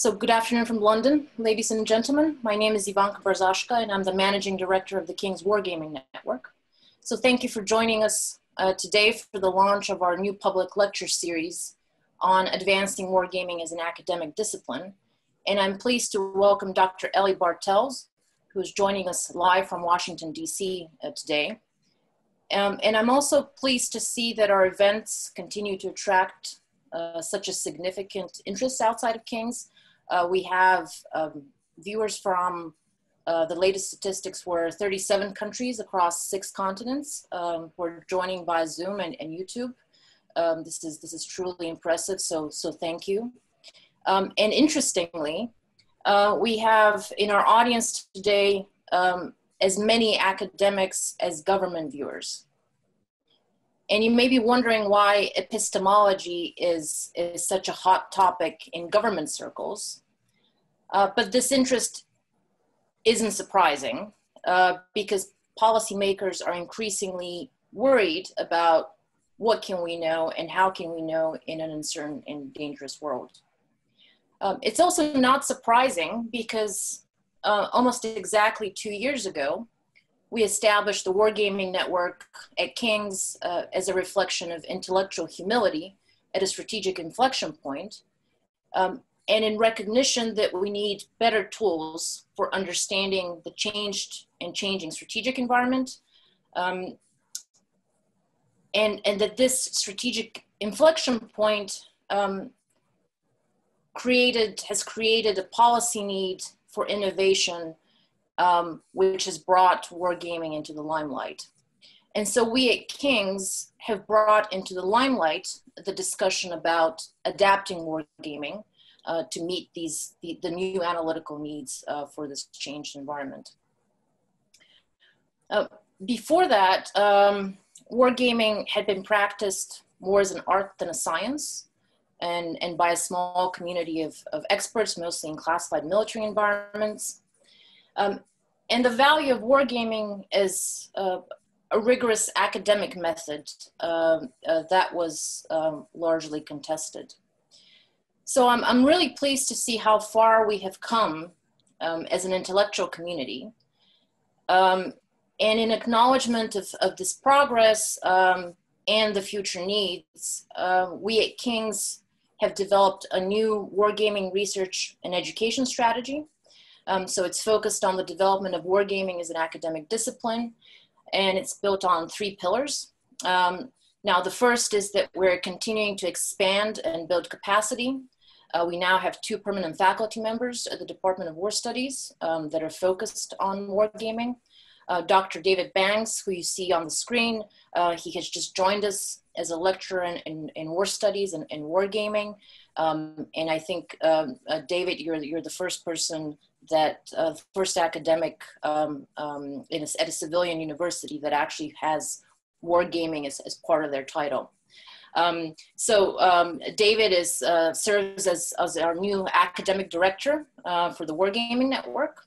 So good afternoon from London, ladies and gentlemen. My name is Ivanka Barzashka and I'm the Managing Director of the King's Wargaming Network. So thank you for joining us uh, today for the launch of our new public lecture series on advancing wargaming as an academic discipline. And I'm pleased to welcome Dr. Ellie Bartels, who's joining us live from Washington, DC uh, today. Um, and I'm also pleased to see that our events continue to attract uh, such a significant interest outside of King's. Uh, we have um, viewers from uh, the latest statistics were 37 countries across six continents um, were joining by Zoom and, and YouTube. Um, this is this is truly impressive. So so thank you. Um, and interestingly, uh, we have in our audience today um, as many academics as government viewers. And you may be wondering why epistemology is, is such a hot topic in government circles. Uh, but this interest isn't surprising uh, because policymakers are increasingly worried about what can we know and how can we know in an uncertain and dangerous world. Um, it's also not surprising because uh, almost exactly two years ago, we established the Wargaming Network at King's uh, as a reflection of intellectual humility at a strategic inflection point, um, and in recognition that we need better tools for understanding the changed and changing strategic environment, um, and, and that this strategic inflection point um, created has created a policy need for innovation um, which has brought wargaming into the limelight. And so we at King's have brought into the limelight the discussion about adapting wargaming uh, to meet these the, the new analytical needs uh, for this changed environment. Uh, before that, um, wargaming had been practiced more as an art than a science and, and by a small community of, of experts, mostly in classified military environments. Um, and the value of wargaming as uh, a rigorous academic method uh, uh, that was um, largely contested. So I'm, I'm really pleased to see how far we have come um, as an intellectual community. Um, and in acknowledgement of, of this progress um, and the future needs, uh, we at King's have developed a new wargaming research and education strategy um, so it's focused on the development of wargaming as an academic discipline, and it's built on three pillars. Um, now, the first is that we're continuing to expand and build capacity. Uh, we now have two permanent faculty members at the Department of War Studies um, that are focused on wargaming. Uh, Dr. David Banks, who you see on the screen, uh, he has just joined us as a lecturer in, in, in war studies and, and wargaming. Um, and I think, um, uh, David, you're, you're the first person that uh, first academic um, um, a, at a civilian university that actually has wargaming as, as part of their title. Um, so um, David is, uh, serves as, as our new academic director uh, for the Wargaming Network.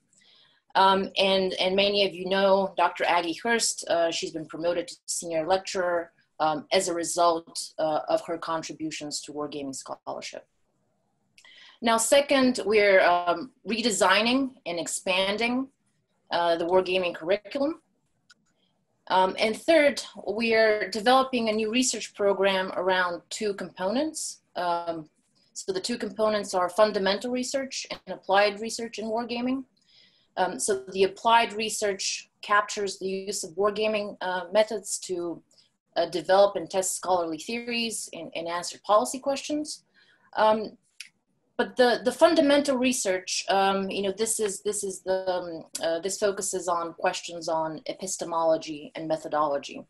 Um, and, and many of you know Dr. Aggie Hirst. Uh, she's been promoted to senior lecturer um, as a result uh, of her contributions to wargaming scholarship. Now, second, we're um, redesigning and expanding uh, the wargaming curriculum. Um, and third, we are developing a new research program around two components. Um, so the two components are fundamental research and applied research in wargaming. Um, so the applied research captures the use of wargaming uh, methods to uh, develop and test scholarly theories and, and answer policy questions. Um, but the the fundamental research, um, you know, this is this is the um, uh, this focuses on questions on epistemology and methodology.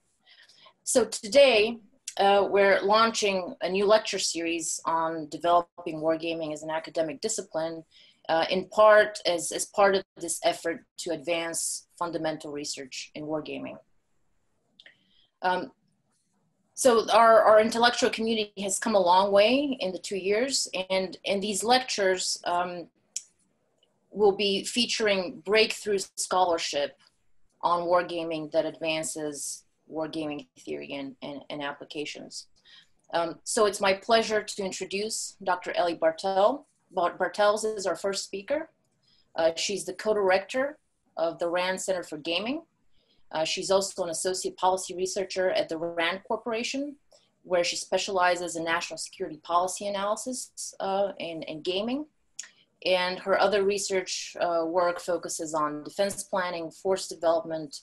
So today uh, we're launching a new lecture series on developing wargaming as an academic discipline, uh, in part as as part of this effort to advance fundamental research in wargaming. Um, so our, our intellectual community has come a long way in the two years and, and these lectures um, will be featuring breakthrough scholarship on wargaming that advances wargaming theory and, and, and applications. Um, so it's my pleasure to introduce Dr. Ellie Bartel, Bartels is our first speaker. Uh, she's the co-director of the RAND Center for Gaming. Uh, she's also an associate policy researcher at the RAND Corporation, where she specializes in national security policy analysis uh, in, in gaming. And her other research uh, work focuses on defense planning, force development,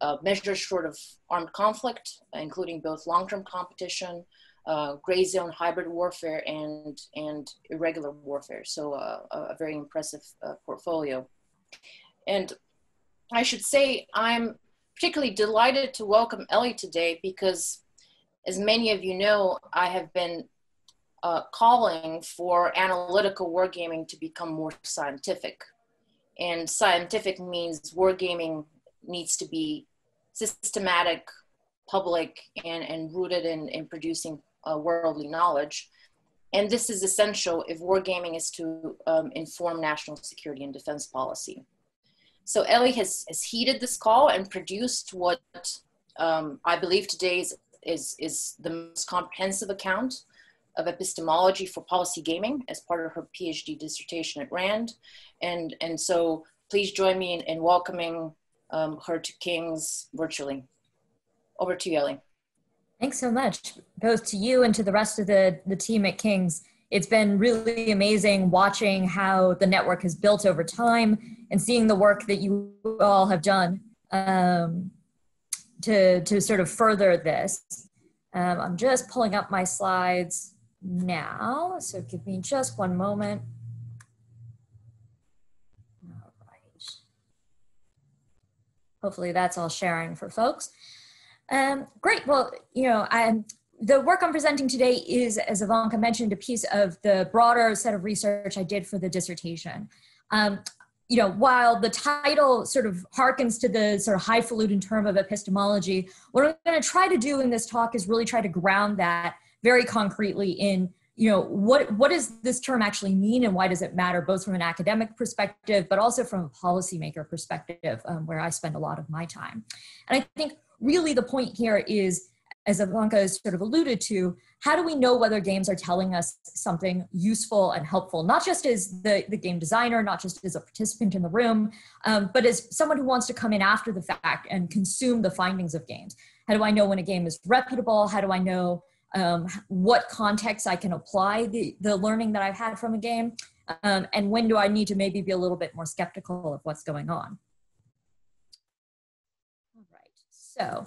uh, measures short of armed conflict, including both long-term competition, uh, gray zone hybrid warfare, and, and irregular warfare. So uh, a very impressive portfolio. And I should say I'm particularly delighted to welcome Ellie today because as many of you know, I have been uh, calling for analytical wargaming to become more scientific. And scientific means wargaming needs to be systematic, public, and, and rooted in, in producing uh, worldly knowledge. And this is essential if wargaming is to um, inform national security and defense policy. So Ellie has, has heeded this call and produced what um, I believe today is, is, is the most comprehensive account of epistemology for policy gaming as part of her PhD dissertation at RAND. And, and so please join me in, in welcoming um, her to King's virtually. Over to you, Ellie. Thanks so much, both to you and to the rest of the, the team at King's. It's been really amazing watching how the network has built over time and seeing the work that you all have done um, to, to sort of further this. Um, I'm just pulling up my slides now, so give me just one moment. All right. Hopefully that's all sharing for folks. Um, great. Well, you know, I'm, the work I'm presenting today is, as Ivanka mentioned, a piece of the broader set of research I did for the dissertation. Um, you know, while the title sort of harkens to the sort of highfalutin term of epistemology, what I'm going to try to do in this talk is really try to ground that very concretely in you know what what does this term actually mean and why does it matter both from an academic perspective but also from a policymaker perspective um, where i spend a lot of my time. And i think really the point here is as Ivanka has sort of alluded to, how do we know whether games are telling us something useful and helpful, not just as the, the game designer, not just as a participant in the room, um, but as someone who wants to come in after the fact and consume the findings of games? How do I know when a game is reputable? How do I know um, what context I can apply the, the learning that I've had from a game? Um, and when do I need to maybe be a little bit more skeptical of what's going on? All right, so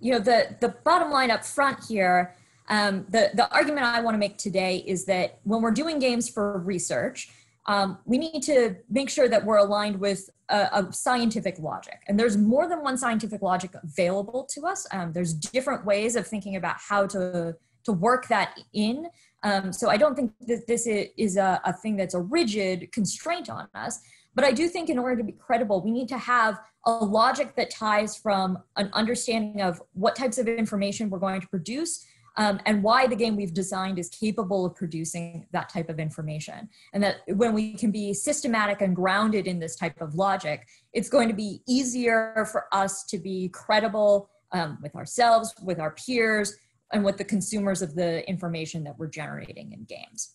you know, the, the bottom line up front here, um, the, the argument I want to make today is that when we're doing games for research, um, we need to make sure that we're aligned with a, a, scientific logic. And there's more than one scientific logic available to us. Um, there's different ways of thinking about how to, to work that in. Um, so I don't think that this is a, a thing that's a rigid constraint on us. But I do think in order to be credible, we need to have a logic that ties from an understanding of what types of information we're going to produce um, and why the game we've designed is capable of producing that type of information. And that when we can be systematic and grounded in this type of logic, it's going to be easier for us to be credible um, with ourselves, with our peers, and with the consumers of the information that we're generating in games.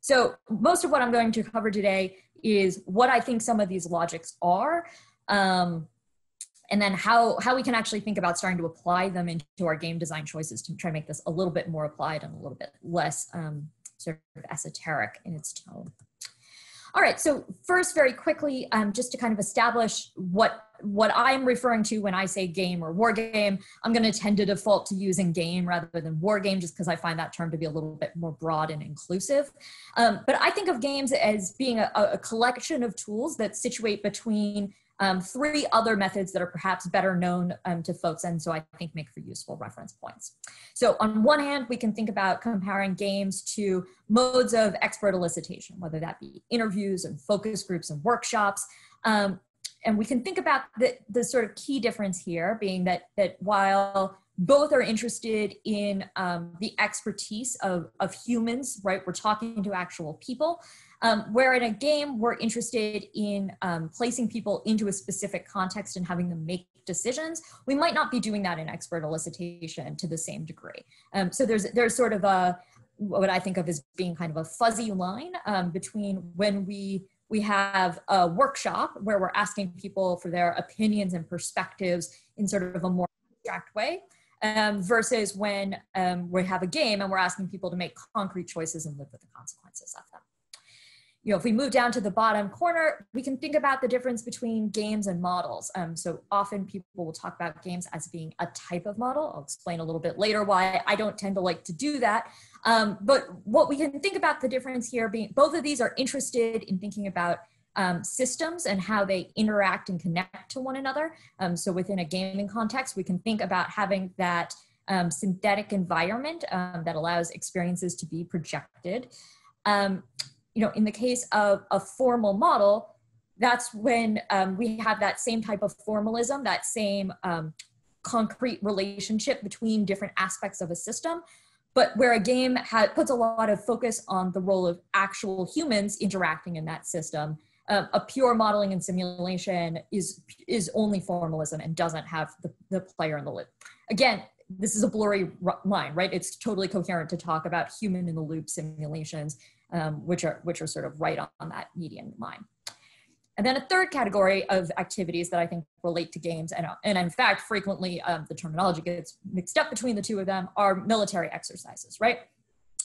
So most of what I'm going to cover today is what I think some of these logics are, um, and then how, how we can actually think about starting to apply them into our game design choices to try to make this a little bit more applied and a little bit less um, sort of esoteric in its tone. All right, so first, very quickly, um, just to kind of establish what what I'm referring to when I say game or war game, I'm going to tend to default to using game rather than war game, just because I find that term to be a little bit more broad and inclusive. Um, but I think of games as being a, a collection of tools that situate between um, three other methods that are perhaps better known um, to folks and so I think make for useful reference points. So on one hand, we can think about comparing games to modes of expert elicitation, whether that be interviews and focus groups and workshops. Um, and we can think about the, the sort of key difference here being that, that while both are interested in um, the expertise of, of humans, right? We're talking to actual people. Um, where in a game, we're interested in um, placing people into a specific context and having them make decisions. We might not be doing that in expert elicitation to the same degree. Um, so there's there's sort of a what I think of as being kind of a fuzzy line um, between when we we have a workshop where we're asking people for their opinions and perspectives in sort of a more abstract way um, versus when um, we have a game and we're asking people to make concrete choices and live with the consequences of them you know, if we move down to the bottom corner, we can think about the difference between games and models. Um, so often people will talk about games as being a type of model. I'll explain a little bit later why I don't tend to like to do that. Um, but what we can think about the difference here being both of these are interested in thinking about um, systems and how they interact and connect to one another. Um, so within a gaming context, we can think about having that um, synthetic environment um, that allows experiences to be projected. You know, in the case of a formal model, that's when um, we have that same type of formalism, that same um, concrete relationship between different aspects of a system. But where a game puts a lot of focus on the role of actual humans interacting in that system, um, a pure modeling and simulation is is only formalism and doesn't have the, the player in the loop. Again, this is a blurry line, right? It's totally coherent to talk about human in the loop simulations um, which are which are sort of right on that median line. And then a third category of activities that I think relate to games, and, and in fact, frequently um, the terminology gets mixed up between the two of them, are military exercises, right?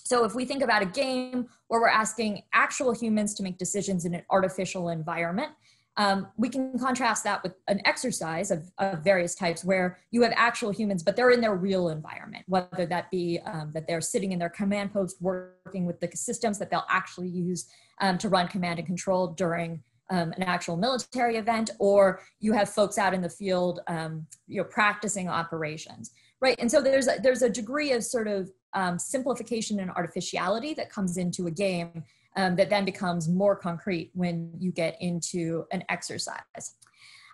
So if we think about a game where we're asking actual humans to make decisions in an artificial environment, um, we can contrast that with an exercise of, of, various types where you have actual humans, but they're in their real environment, whether that be um, that they're sitting in their command post working with the systems that they'll actually use um, to run command and control during um, an actual military event, or you have folks out in the field, um, you know, practicing operations, right? And so there's a, there's a degree of sort of um, simplification and artificiality that comes into a game um, that then becomes more concrete when you get into an exercise.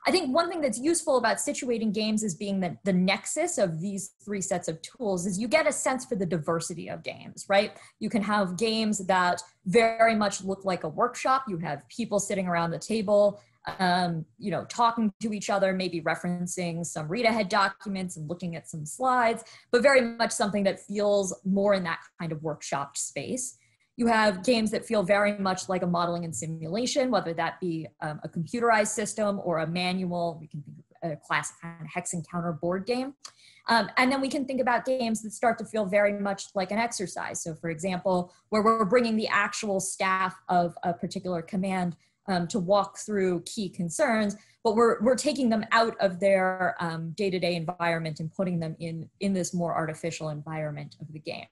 I think one thing that's useful about situating games as being the, the nexus of these three sets of tools is you get a sense for the diversity of games, right? You can have games that very much look like a workshop. You have people sitting around the table, um, you know, talking to each other, maybe referencing some read ahead documents and looking at some slides, but very much something that feels more in that kind of workshop space. You have games that feel very much like a modeling and simulation, whether that be um, a computerized system or a manual. We can think of a classic kind of hex and counter board game. Um, and then we can think about games that start to feel very much like an exercise. So, for example, where we're bringing the actual staff of a particular command um, to walk through key concerns, but we're, we're taking them out of their um, day-to-day environment and putting them in, in this more artificial environment of the game.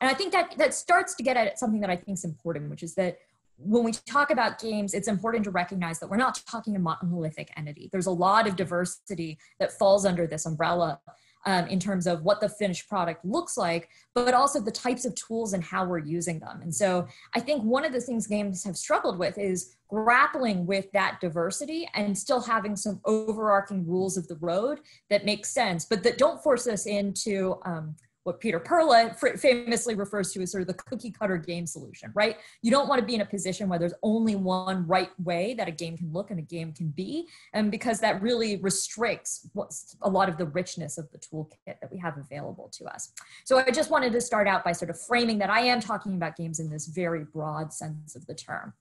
And I think that, that starts to get at something that I think is important, which is that when we talk about games, it's important to recognize that we're not talking a monolithic entity. There's a lot of diversity that falls under this umbrella um, in terms of what the finished product looks like, but also the types of tools and how we're using them. And so I think one of the things games have struggled with is grappling with that diversity and still having some overarching rules of the road that make sense, but that don't force us into um, what Peter Perla famously refers to as sort of the cookie cutter game solution, right? You don't want to be in a position where there's only one right way that a game can look and a game can be, and because that really restricts what's a lot of the richness of the toolkit that we have available to us. So I just wanted to start out by sort of framing that I am talking about games in this very broad sense of the term.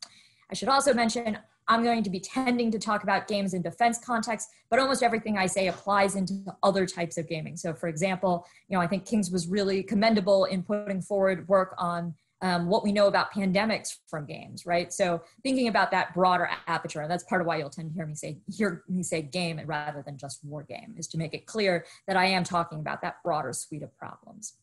I should also mention I'm going to be tending to talk about games in defense context, but almost everything I say applies into other types of gaming. So for example, you know, I think King's was really commendable in putting forward work on um, what we know about pandemics from games, right? So thinking about that broader aperture, and that's part of why you'll tend to hear me say hear me say game rather than just war game, is to make it clear that I am talking about that broader suite of problems.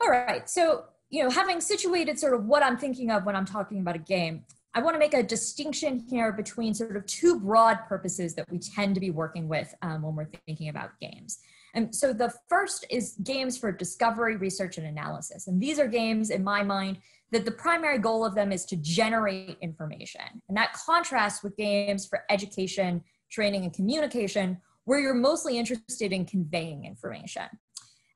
All right, so you know, having situated sort of what I'm thinking of when I'm talking about a game, I want to make a distinction here between sort of two broad purposes that we tend to be working with um, when we're thinking about games. And so the first is games for discovery, research, and analysis. And these are games, in my mind, that the primary goal of them is to generate information. And that contrasts with games for education, training, and communication, where you're mostly interested in conveying information.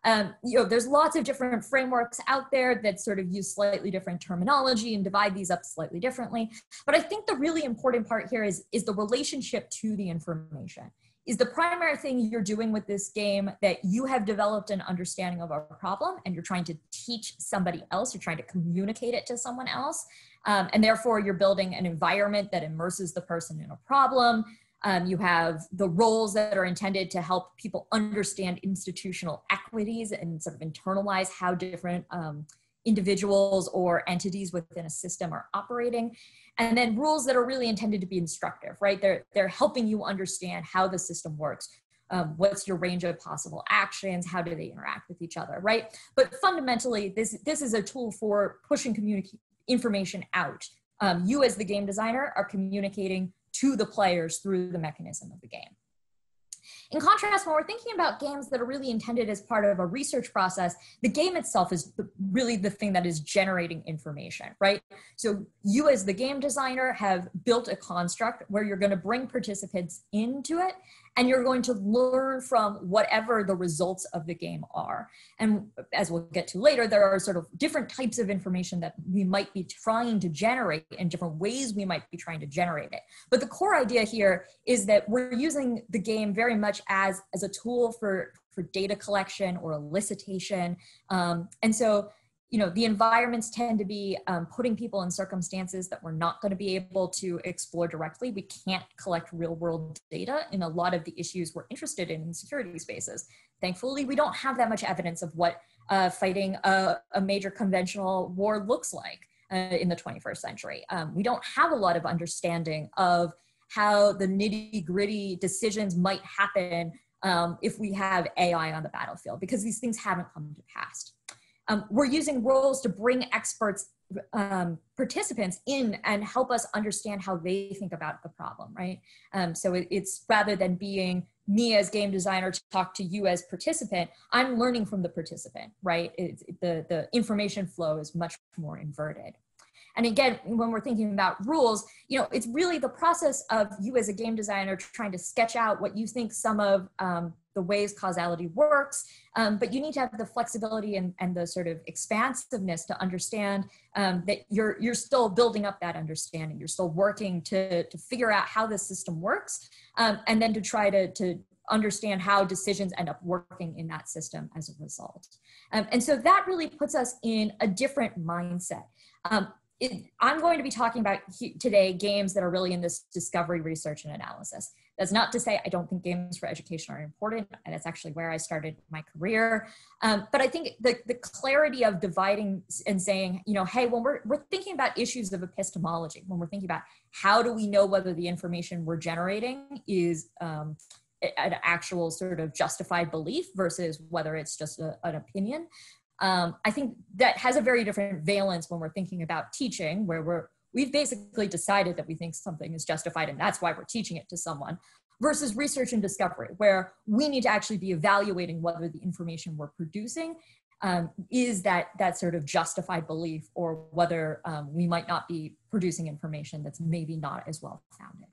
Um, you know, there's lots of different frameworks out there that sort of use slightly different terminology and divide these up slightly differently. But I think the really important part here is, is the relationship to the information. is the primary thing you're doing with this game that you have developed an understanding of a problem and you're trying to teach somebody else, you're trying to communicate it to someone else. Um, and therefore, you're building an environment that immerses the person in a problem. Um, you have the roles that are intended to help people understand institutional equities and sort of internalize how different um, individuals or entities within a system are operating. And then rules that are really intended to be instructive right? They're they're helping you understand how the system works. Um, what's your range of possible actions? How do they interact with each other right? But fundamentally this this is a tool for pushing communicate information out. Um, you as the game designer are communicating to the players through the mechanism of the game in contrast, when we're thinking about games that are really intended as part of a research process, the game itself is really the thing that is generating information, right? So you as the game designer have built a construct where you're going to bring participants into it and you're going to learn from whatever the results of the game are. And as we'll get to later, there are sort of different types of information that we might be trying to generate and different ways we might be trying to generate it. But the core idea here is that we're using the game very much as, as a tool for, for data collection or elicitation. Um, and so you know the environments tend to be um, putting people in circumstances that we're not going to be able to explore directly. We can't collect real world data in a lot of the issues we're interested in in security spaces. Thankfully we don't have that much evidence of what uh, fighting a, a, major conventional war looks like uh, in the 21st century. Um, we don't have a lot of understanding of how the nitty gritty decisions might happen um, if we have ai on the battlefield because these things haven't come to pass um, we're using roles to bring experts, um, participants in and help us understand how they think about the problem, right? Um, so it, it's rather than being me as game designer to talk to you as participant, I'm learning from the participant, right? It's, the, the information flow is much more inverted. And again, when we're thinking about rules, you know, it's really the process of you as a game designer trying to sketch out what you think some of um, the ways causality works, um, but you need to have the flexibility and, and the sort of expansiveness to understand um, that you're you're still building up that understanding. You're still working to to figure out how the system works, um, and then to try to to understand how decisions end up working in that system as a result. Um, and so that really puts us in a different mindset. Um, it, I'm going to be talking about today games that are really in this discovery, research, and analysis. That's not to say I don't think games for education are important, and that's actually where I started my career. Um, but I think the, the clarity of dividing and saying, you know, hey, when we're, we're thinking about issues of epistemology, when we're thinking about how do we know whether the information we're generating is um, an actual sort of justified belief versus whether it's just a, an opinion, um, I think that has a very different valence when we're thinking about teaching, where we're we've basically decided that we think something is justified and that's why we're teaching it to someone versus research and discovery where we need to actually be evaluating whether the information we're producing um, is that that sort of justified belief or whether um, we might not be producing information that's maybe not as well founded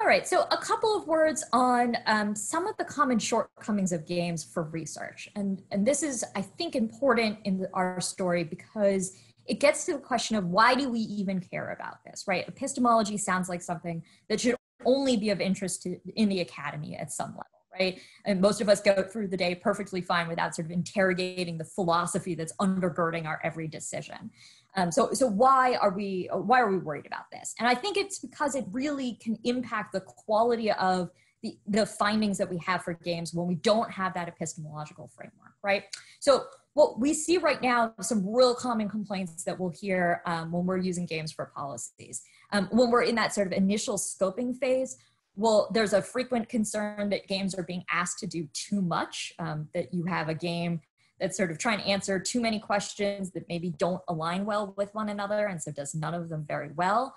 all right, so a couple of words on um, some of the common shortcomings of games for research. And, and this is, I think, important in our story because it gets to the question of why do we even care about this, right? Epistemology sounds like something that should only be of interest to, in the academy at some level right? And most of us go through the day perfectly fine without sort of interrogating the philosophy that's undergirding our every decision. Um, so, so why are we why are we worried about this? And I think it's because it really can impact the quality of the, the findings that we have for games when we don't have that epistemological framework, right? So what we see right now, some real common complaints that we'll hear um, when we're using games for policies. Um, when we're in that sort of initial scoping phase, well, there's a frequent concern that games are being asked to do too much, um, that you have a game that's sort of trying to answer too many questions that maybe don't align well with one another and so does none of them very well.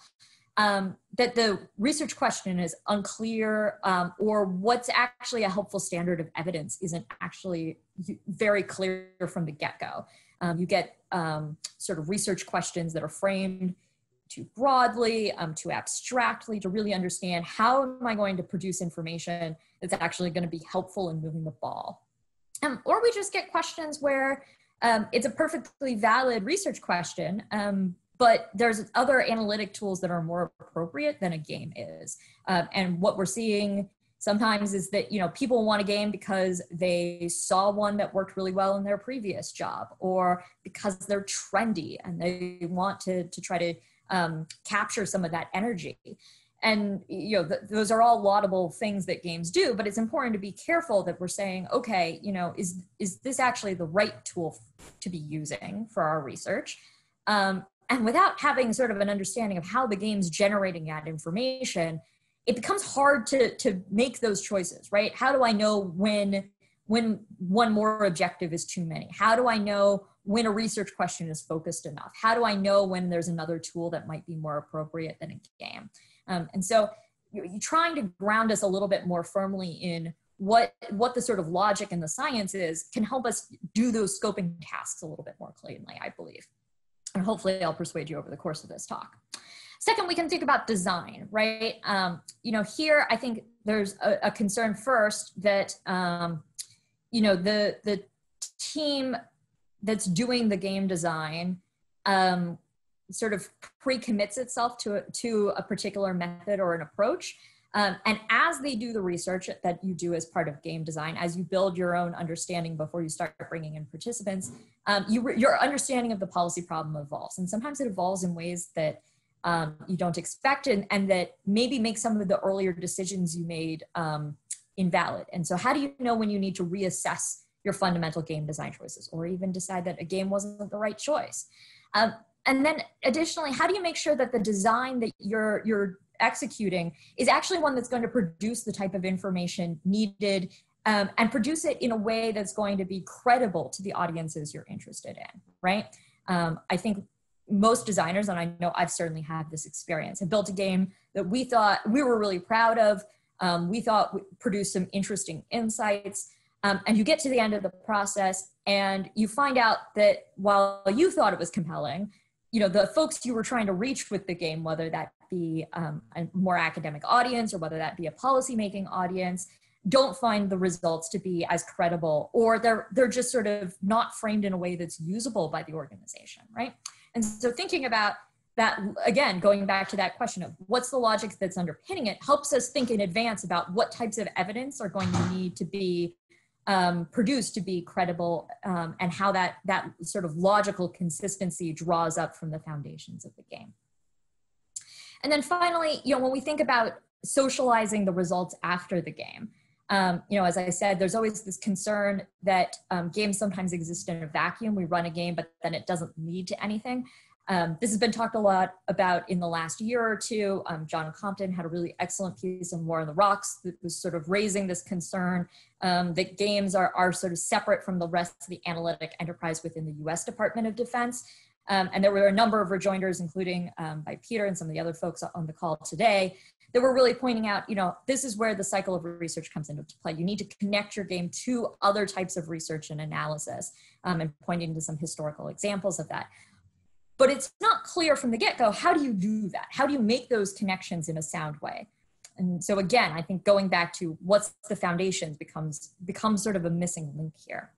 Um, that the research question is unclear um, or what's actually a helpful standard of evidence isn't actually very clear from the get-go. Um, you get um, sort of research questions that are framed too broadly, um, too abstractly to really understand how am I going to produce information that's actually going to be helpful in moving the ball. Um, or we just get questions where um, it's a perfectly valid research question, um, but there's other analytic tools that are more appropriate than a game is. Um, and what we're seeing sometimes is that you know people want a game because they saw one that worked really well in their previous job or because they're trendy and they want to to try to um, capture some of that energy and you know th- those are all laudable things that games do but it's important to be careful that we're saying okay you know is is this actually the right tool to be using for our research? Um, and without having sort of an understanding of how the game's generating that information it becomes hard to to make those choices right? How do i know when when one more objective is too many? How do i know when a research question is focused enough? How do i know when there's another tool that might be more appropriate than a game um, and so you're, you're trying to ground us a little bit more firmly in what what the sort of logic and the science is can help us do those scoping tasks a little bit more cleanly i believe and hopefully i'll persuade you over the course of this talk Second, we can think about design, right? Um, you know, here I think there's a, a concern first that um, you know the the team that's doing the game design um, sort of pre-commits itself to a, to a particular method or an approach. Um, and as they do the research that you do as part of game design, as you build your own understanding before you start bringing in participants, um, you, your understanding of the policy problem evolves. And sometimes it evolves in ways that um, you don't expect and, and that maybe make some of the earlier decisions you made um, invalid. And so how do you know when you need to reassess your fundamental game design choices or even decide that a game wasn't the right choice? Um, and then additionally, how do you make sure that the design that you're, you're executing is actually one that's going to produce the type of information needed um, and produce it in a way that's going to be credible to the audiences you're interested in, right? Um, I think most designers, and I know I've certainly had this experience, have built a game that we thought we were really proud of. Um, we thought produced some interesting insights. Um, and you get to the end of the process and you find out that while you thought it was compelling, you know, the folks you were trying to reach with the game, whether that be um, a more academic audience or whether that be a policymaking audience, don't find the results to be as credible or they're they're just sort of not framed in a way that's usable by the organization, right? And so thinking about that, again, going back to that question of what's the logic that's underpinning it, helps us think in advance about what types of evidence are going to need to be um, produced to be credible um, and how that, that sort of logical consistency draws up from the foundations of the game. And then finally, you know, when we think about socializing the results after the game, um, you know, as I said, there's always this concern that um, games sometimes exist in a vacuum. We run a game, but then it doesn't lead to anything. Um, this has been talked a lot about in the last year or two. Um, Jon Compton had a really excellent piece on War on the Rocks that was sort of raising this concern um, that games are, are sort of separate from the rest of the analytic enterprise within the US Department of Defense. Um, and there were a number of rejoinders, including um, by Peter and some of the other folks on the call today, that were really pointing out, you know, this is where the cycle of research comes into play. You need to connect your game to other types of research and analysis um, and pointing to some historical examples of that. But it's not clear from the get-go, how do you do that? How do you make those connections in a sound way? And so again, I think going back to what's the foundations becomes becomes sort of a missing link here.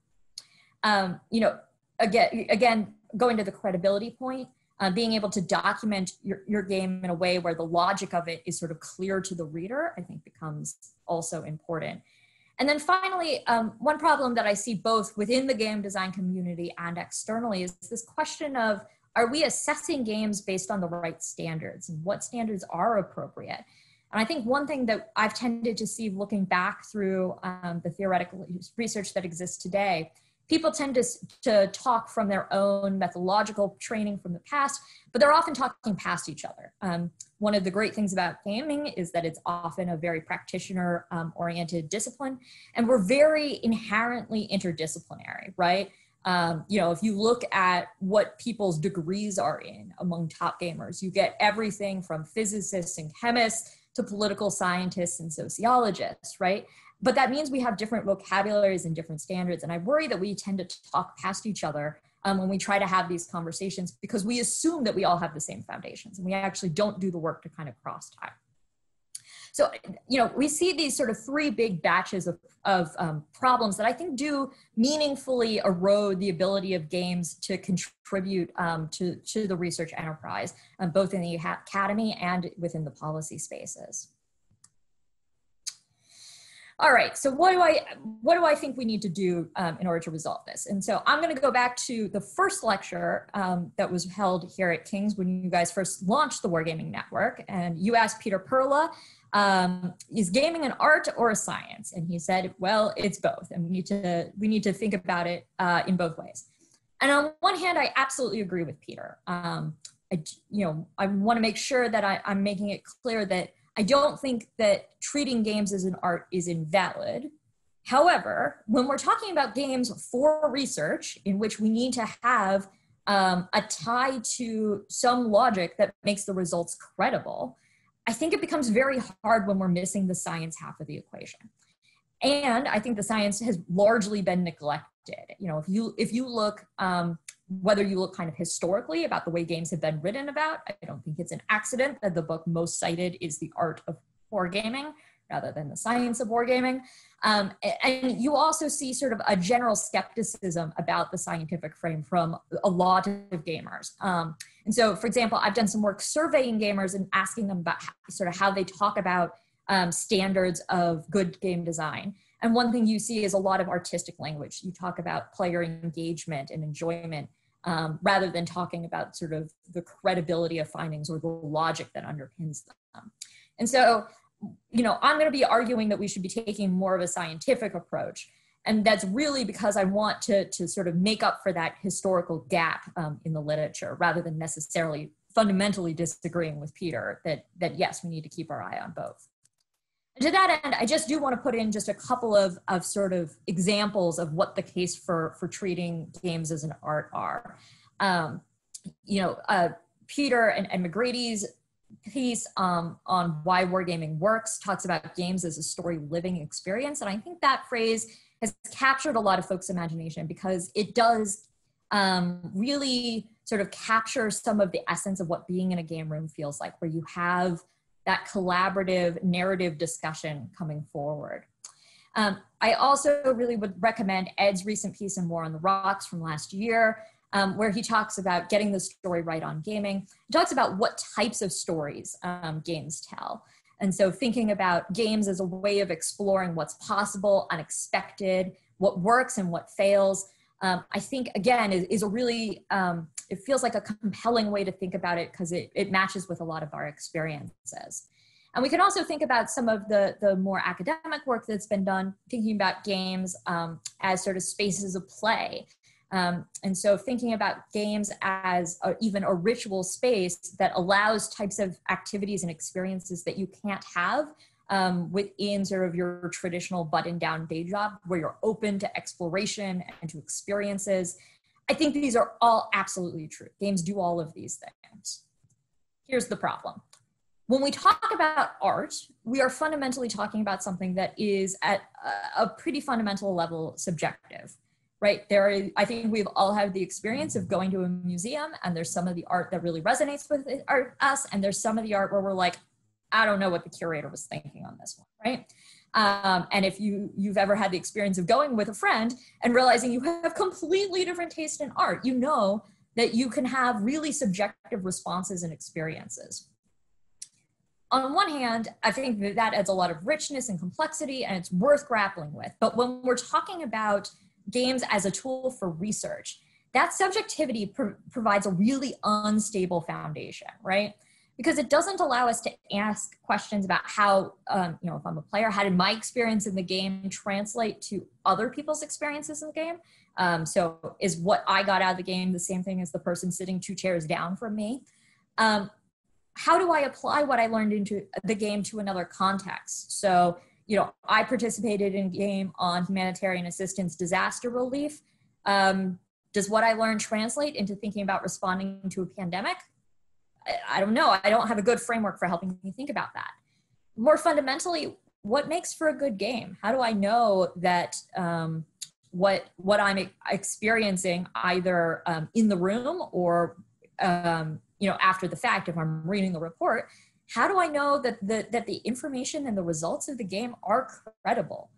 Um, you know, again, again, going to the credibility point, uh, being able to document your, your game in a way where the logic of it is sort of clear to the reader, I think becomes also important. And then finally, um, one problem that I see both within the game design community and externally is this question of are we assessing games based on the right standards and what standards are appropriate? And I think one thing that I've tended to see looking back through um, the theoretical research that exists today people tend to, to talk from their own methodological training from the past, but they're often talking past each other. Um, one of the great things about gaming is that it's often a very practitioner um, oriented discipline, and we're very inherently interdisciplinary, right? Um, you know, if you look at what people's degrees are in among top gamers, you get everything from physicists and chemists to political scientists and sociologists, right? but that means we have different vocabularies and different standards. And I worry that we tend to talk past each other um, when we try to have these conversations because we assume that we all have the same foundations and we actually don't do the work to kind of cross talk. So, you know, we see these sort of three big batches of, of um, problems that I think do meaningfully erode the ability of games to contribute um, to, to the research enterprise, um, both in the academy and within the policy spaces. All right, so what do I what do I think we need to do um, in order to resolve this? And so I'm going to go back to the first lecture um, that was held here at King's when you guys first launched the Wargaming Network, and you asked Peter Perla, um, "Is gaming an art or a science?" And he said, "Well, it's both, and we need to we need to think about it uh, in both ways." And on one hand, I absolutely agree with Peter. Um, I, you know, I want to make sure that I, I'm making it clear that I don't think that treating games as an art is invalid. However, when we're talking about games for research, in which we need to have um, a tie to some logic that makes the results credible, I think it becomes very hard when we're missing the science half of the equation. And I think the science has largely been neglected. You know, if you if you look um, whether you look kind of historically about the way games have been written about, I don't think it's an accident that the book most cited is The Art of Wargaming rather than the science of wargaming. Um, and you also see sort of a general skepticism about the scientific frame from a lot of gamers. Um, and so, for example, I've done some work surveying gamers and asking them about how, sort of how they talk about um, standards of good game design. And one thing you see is a lot of artistic language. You talk about player engagement and enjoyment um, rather than talking about sort of the credibility of findings or the logic that underpins them. And so, you know, I'm going to be arguing that we should be taking more of a scientific approach. And that's really because I want to, to sort of make up for that historical gap um, in the literature rather than necessarily fundamentally disagreeing with Peter that, that yes, we need to keep our eye on both. And to that end, I just do want to put in just a couple of, of sort of examples of what the case for, for treating games as an art are. Um, you know, uh, Peter and, and McGrady's piece um, on why wargaming works talks about games as a story living experience. And I think that phrase has captured a lot of folks' imagination because it does um, really sort of capture some of the essence of what being in a game room feels like, where you have that collaborative narrative discussion coming forward. Um, I also really would recommend Ed's recent piece in War on the Rocks from last year, um, where he talks about getting the story right on gaming. He talks about what types of stories um, games tell. And so thinking about games as a way of exploring what's possible, unexpected, what works and what fails, um, I think again is, is a really um, it feels like a compelling way to think about it because it, it matches with a lot of our experiences. And we can also think about some of the, the more academic work that's been done, thinking about games um, as sort of spaces of play. Um, and so thinking about games as a, even a ritual space that allows types of activities and experiences that you can't have um, within sort of your traditional button down day job, where you're open to exploration and to experiences I think these are all absolutely true. Games do all of these things. Here's the problem. When we talk about art, we are fundamentally talking about something that is at a pretty fundamental level subjective, right? There, is, I think we've all had the experience of going to a museum and there's some of the art that really resonates with us, and there's some of the art where we're like, I don't know what the curator was thinking on this one, right? Um, and if you you've ever had the experience of going with a friend and realizing you have completely different taste in art, you know that you can have really subjective responses and experiences. On one hand, I think that that adds a lot of richness and complexity and it's worth grappling with. But when we're talking about games as a tool for research, that subjectivity pro provides a really unstable foundation, right? because it doesn't allow us to ask questions about how, um, you know, if I'm a player, how did my experience in the game translate to other people's experiences in the game? Um, so is what I got out of the game the same thing as the person sitting two chairs down from me? Um, how do I apply what I learned into the game to another context? So, you know, I participated in game on humanitarian assistance disaster relief. Um, does what I learned translate into thinking about responding to a pandemic? I don't know. I don't have a good framework for helping me think about that. More fundamentally, what makes for a good game? How do I know that um, what what I'm experiencing either um, in the room or um, you know after the fact, if I'm reading the report, how do I know that the, that the information and the results of the game are credible?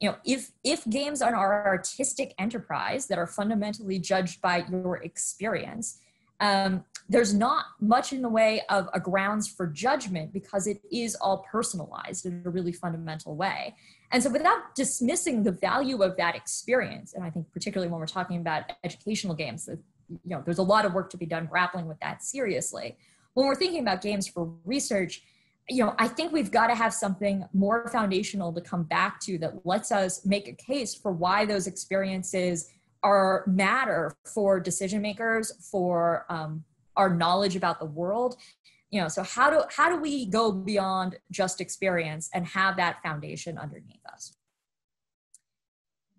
You know, if, if games are an artistic enterprise that are fundamentally judged by your experience, um, there's not much in the way of a grounds for judgment because it is all personalized in a really fundamental way. And so, without dismissing the value of that experience, and I think particularly when we're talking about educational games, that you know, there's a lot of work to be done grappling with that seriously. When we're thinking about games for research, you know, I think we've got to have something more foundational to come back to that lets us make a case for why those experiences are matter for decision makers, for um, our knowledge about the world. You know, so how do how do we go beyond just experience and have that foundation underneath us?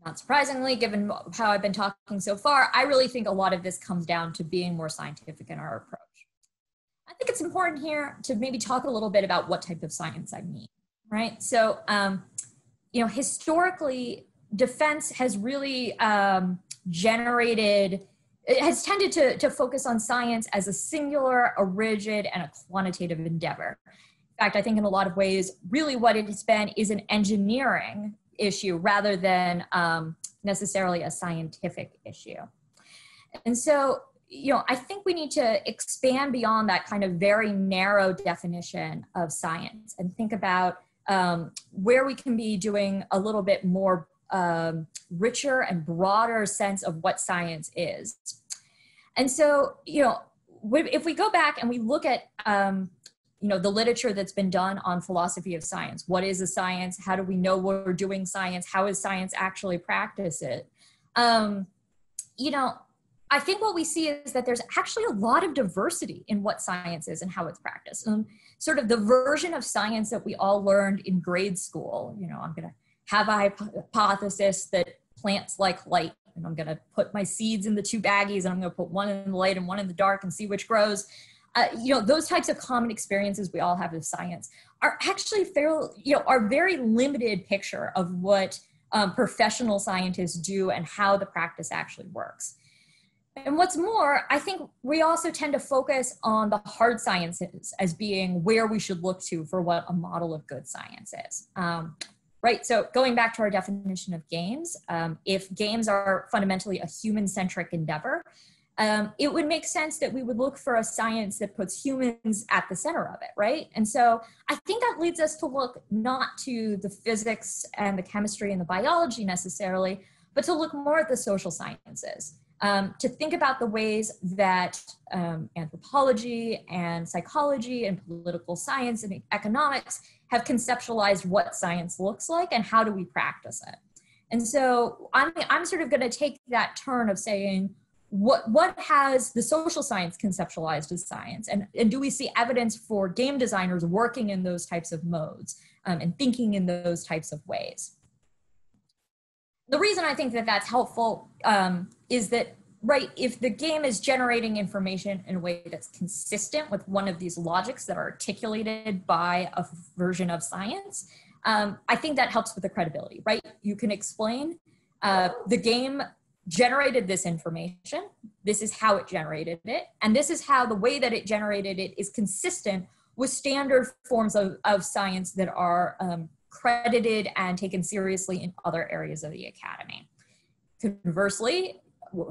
Not surprisingly, given how I've been talking so far, I really think a lot of this comes down to being more scientific in our approach. I think it's important here to maybe talk a little bit about what type of science I mean, right? So, um, you know, historically, defense has really um, generated, it has tended to, to focus on science as a singular, a rigid, and a quantitative endeavor. In fact, I think in a lot of ways, really what it has been is an engineering issue rather than um, necessarily a scientific issue. And so, you know, I think we need to expand beyond that kind of very narrow definition of science and think about um, where we can be doing a little bit more um, richer and broader sense of what science is. And so, you know, if we go back and we look at, um, you know, the literature that's been done on philosophy of science, what is a science? How do we know we're doing science? How is science actually practice it? Um, you know, I think what we see is that there's actually a lot of diversity in what science is and how it's practiced. Um, sort of the version of science that we all learned in grade school. You know, I'm going to have a hypothesis that plants like light, and I'm going to put my seeds in the two baggies, and I'm going to put one in the light and one in the dark, and see which grows. Uh, you know, those types of common experiences we all have with science are actually fairly, you know, are very limited picture of what um, professional scientists do and how the practice actually works. And what's more, I think we also tend to focus on the hard sciences as being where we should look to for what a model of good science is. Um, right? So going back to our definition of games, um, if games are fundamentally a human-centric endeavor, um, it would make sense that we would look for a science that puts humans at the center of it, right? And so I think that leads us to look not to the physics and the chemistry and the biology necessarily, but to look more at the social sciences um, to think about the ways that um, anthropology and psychology and political science and economics have conceptualized what science looks like and how do we practice it. And so I'm, I'm sort of going to take that turn of saying, what, what has the social science conceptualized as science? And, and do we see evidence for game designers working in those types of modes um, and thinking in those types of ways? The reason I think that that's helpful um, is that right if the game is generating information in a way that's consistent with one of these logics that are articulated by a version of science um, i think that helps with the credibility right? You can explain uh, the game generated this information this is how it generated it and this is how the way that it generated it is consistent with standard forms of, of science that are um, credited and taken seriously in other areas of the academy. Conversely,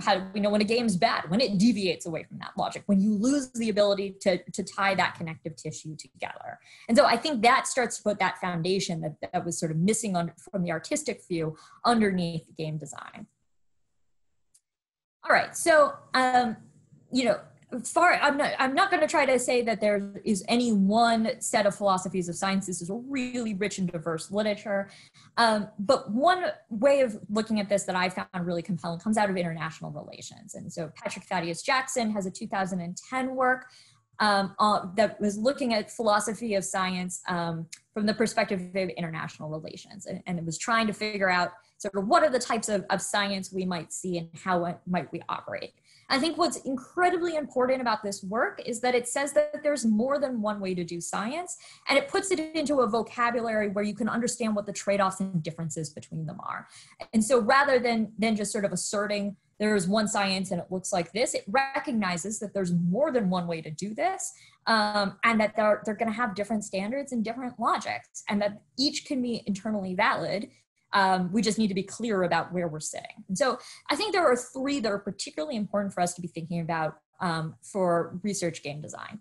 how do we know when a game's bad? When it deviates away from that logic, when you lose the ability to, to tie that connective tissue together. And so I think that starts to put that foundation that, that was sort of missing on, from the artistic view underneath game design. All right, so, um, you know, far i'm not i'm not going to try to say that there is any one set of philosophies of science. This is a really rich and diverse literature. Um, but one way of looking at this that i found really compelling comes out of international relations. And so patrick thaddeus jackson has a 2010 work um, uh, that was looking at philosophy of science um, from the perspective of international relations. And, and, it was trying to figure out sort of what are the types of, of science we might see and how might we operate I think what's incredibly important about this work is that it says that there's more than one way to do science, and it puts it into a vocabulary where you can understand what the trade offs and differences between them are. And so rather than, than just sort of asserting there's one science and it looks like this. It recognizes that there's more than one way to do this um, and that they're, they're going to have different standards and different logics and that each can be internally valid. Um, we just need to be clear about where we're sitting. So I think there are three that are particularly important for us to be thinking about um, for research game design.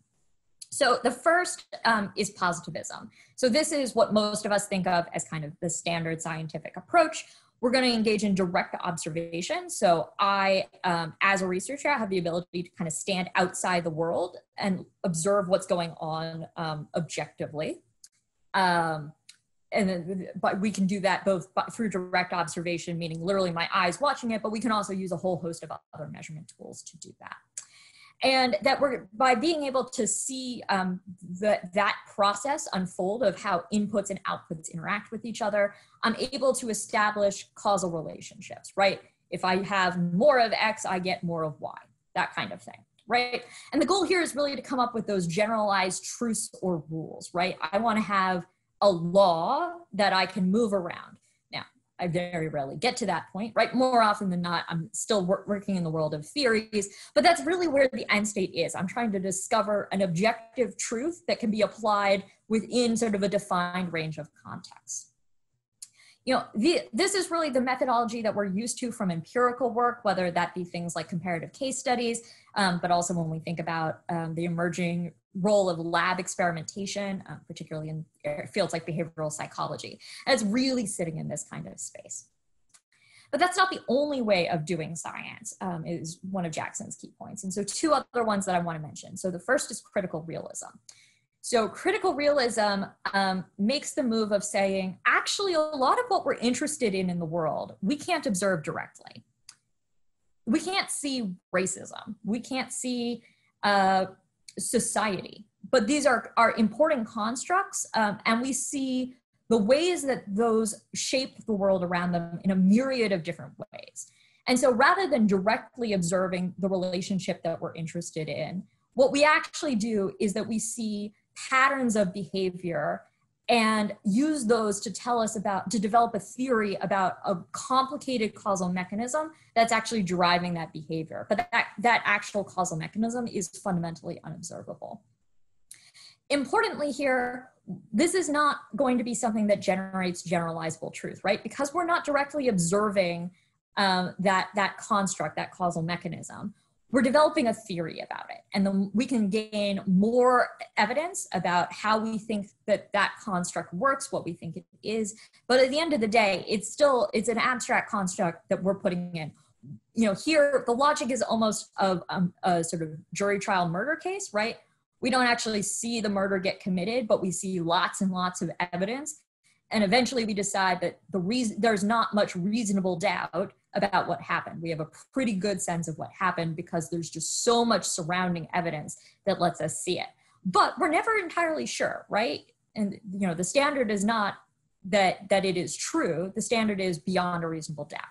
So the first um, is positivism. So this is what most of us think of as kind of the standard scientific approach. We're going to engage in direct observation. So I, um, as a researcher, have the ability to kind of stand outside the world and observe what's going on um, objectively. Um, and then, but we can do that both through direct observation, meaning literally my eyes watching it, but we can also use a whole host of other measurement tools to do that. And that we're by being able to see um, the, that process unfold of how inputs and outputs interact with each other i'm able to establish causal relationships right? If i have more of x i get more of y that kind of thing right? And the goal here is really to come up with those generalized truths or rules right? I want to have a law that i can move around Now, I very rarely get to that point, right? More often than not, I'm still wor- working in the world of theories, but that's really where the end state is. I'm trying to discover an objective truth that can be applied within sort of a defined range of contexts. You know, the, this is really the methodology that we're used to from empirical work, whether that be things like comparative case studies, um, but also when we think about um, the emerging role of lab experimentation, um, particularly in fields like behavioral psychology. And it's really sitting in this kind of space. But that's not the only way of doing science, um, is one of Jackson's key points. And so two other ones that I want to mention. So the first is critical realism. So critical realism um, makes the move of saying, actually, a lot of what we're interested in in the world, we can't observe directly. We can't see racism. We can't see uh, society. But these are, are important constructs, um, and we see the ways that those shape the world around them in a myriad of different ways. And so rather than directly observing the relationship that we're interested in, what we actually do is that we see patterns of behavior and use those to tell us about to develop a theory about a complicated causal mechanism that's actually driving that behavior. But that that actual causal mechanism is fundamentally unobservable. Importantly here this is not going to be something that generates generalizable truth right? Because we're not directly observing um, that that construct that causal mechanism we're developing a theory about it and then we can gain more evidence about how we think that that construct works what we think it is. But at the end of the day it's still it's an abstract construct that we're putting in. You know here the logic is almost of um, a sort of jury trial murder case right? We don't actually see the murder get committed but we see lots and lots of evidence. And eventually we decide that the reason there's not much reasonable doubt about what happened. We have a pretty good sense of what happened because there's just so much surrounding evidence that lets us see it. But we're never entirely sure, right? And you know, the standard is not that that it is true. The standard is beyond a reasonable doubt.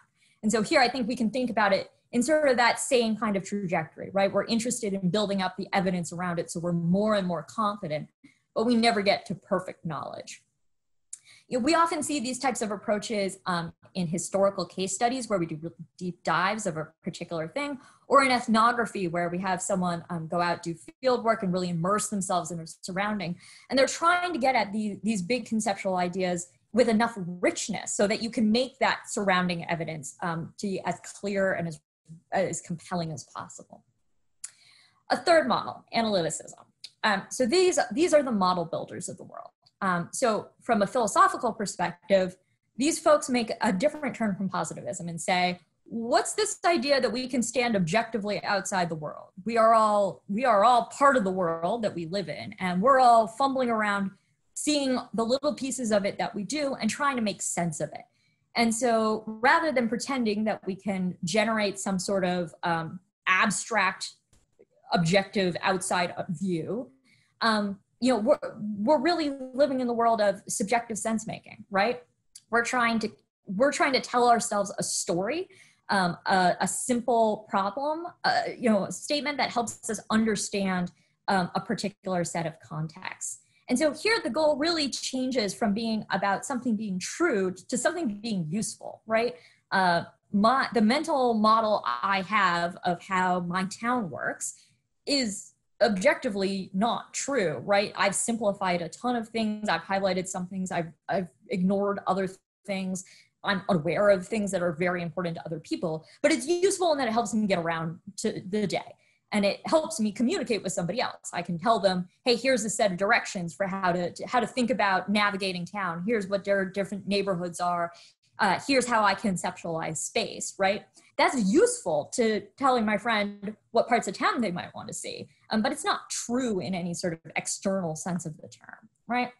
And so here I think we can think about it in sort of that same kind of trajectory, right? We're interested in building up the evidence around it so we're more and more confident, but we never get to perfect knowledge we often see these types of approaches um, in historical case studies where we do really deep dives of a particular thing, or in ethnography where we have someone um, go out, do field work, and really immerse themselves in their surrounding. And they're trying to get at the, these big conceptual ideas with enough richness so that you can make that surrounding evidence um, to be as clear and as, as compelling as possible. A third model, analyticism. Um, so these, these are the model builders of the world. Um, so, from a philosophical perspective, these folks make a different turn from positivism and say, what's this idea that we can stand objectively outside the world? We are all we are all part of the world that we live in and we're all fumbling around seeing the little pieces of it that we do and trying to make sense of it. And so rather than pretending that we can generate some sort of um, abstract objective outside view um, you know we're, we're really living in the world of subjective sense making right? We're trying to we're trying to tell ourselves a story um, a, a, simple problem uh, you know a statement that helps us understand um, a particular set of contexts. And so here the goal really changes from being about something being true to something being useful right? Uh, my the mental model I have of how my town works is objectively not true, right? I've simplified a ton of things. I've highlighted some things. I've I've ignored other things. I'm aware of things that are very important to other people, but it's useful in that it helps me get around to the day and it helps me communicate with somebody else i can tell them hey here's a set of directions for how to, how to think about navigating town here's what their different neighborhoods are uh, here's how i conceptualize space right that's useful to telling my friend what parts of town they might want to see um, but it's not true in any sort of external sense of the term right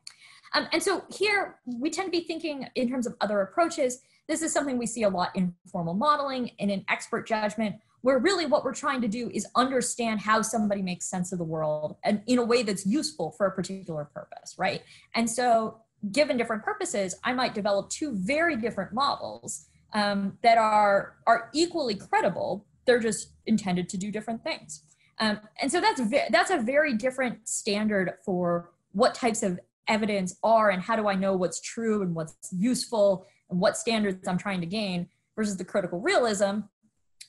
um, and so here we tend to be thinking in terms of other approaches this is something we see a lot in formal modeling and in expert judgment where really what we're trying to do is understand how somebody makes sense of the world and in a way that's useful for a particular purpose, right? And so, given different purposes, I might develop two very different models um, that are are equally credible. They're just intended to do different things, um, and so that's ve- that's a very different standard for what types of evidence are and how do I know what's true and what's useful and what standards I'm trying to gain versus the critical realism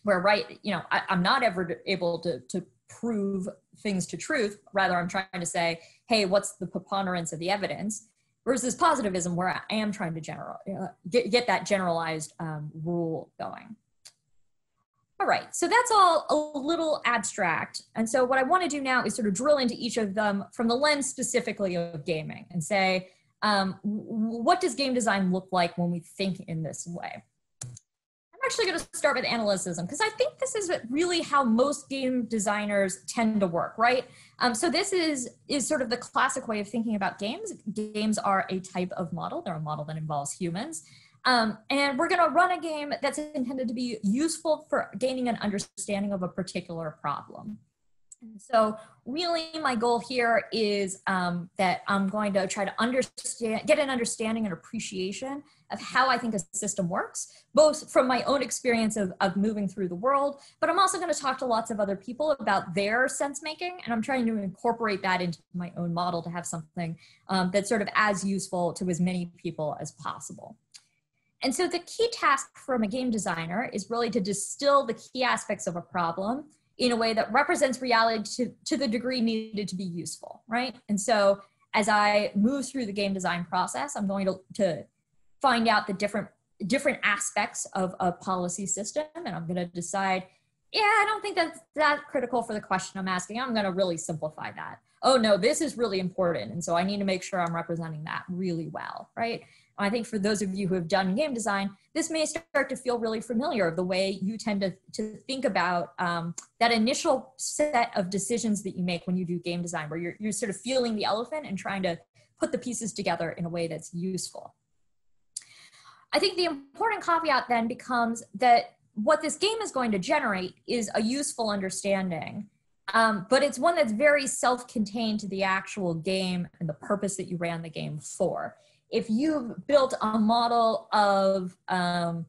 where right you know I, am not ever able to to prove things to truth. Rather i'm trying to say hey what's the preponderance of the evidence versus positivism where i am trying to general uh, get, get that generalized um, rule going. All right so that's all a little abstract. And so what i want to do now is sort of drill into each of them from the lens specifically of gaming and say um, what does game design look like when we think in this way actually going to start with analyticism because I think this is really how most game designers tend to work, right? Um, so this is is sort of the classic way of thinking about games. Games are a type of model; they're a model that involves humans, um, and we're going to run a game that's intended to be useful for gaining an understanding of a particular problem. So really my goal here is um, that I'm going to try to understand, get an understanding and appreciation of how I think a system works, both from my own experience of, of moving through the world, but I'm also going to talk to lots of other people about their sense making. And I'm trying to incorporate that into my own model to have something um, that's sort of as useful to as many people as possible. And so the key task from a game designer is really to distill the key aspects of a problem in a way that represents reality to, to the degree needed to be useful, right? And so as I move through the game design process, I'm going to, to find out the different different aspects of a policy system and I'm going to decide, yeah, I don't think that's that critical for the question I'm asking. I'm going to really simplify that. Oh no, this is really important. And so I need to make sure I'm representing that really well, right? I think for those of you who have done game design, this may start to feel really familiar of the way you tend to, to think about um, that initial set of decisions that you make when you do game design, where you're, you're sort of feeling the elephant and trying to put the pieces together in a way that's useful. I think the important caveat then becomes that what this game is going to generate is a useful understanding, um, but it's one that's very self contained to the actual game and the purpose that you ran the game for if you've built a model of um,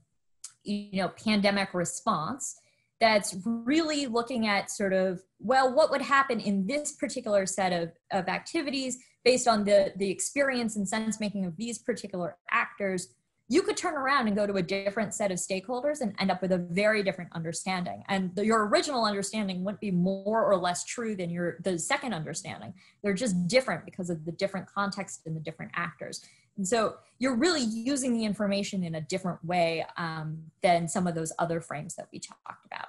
you know pandemic response that's really looking at sort of well what would happen in this particular set of, of activities based on the the experience and sense making of these particular actors you could turn around and go to a different set of stakeholders and end up with a very different understanding. And the, your original understanding wouldn't be more or less true than your the second understanding. They're just different because of the different context and the different actors and so you're really using the information in a different way um, than some of those other frames that we talked about.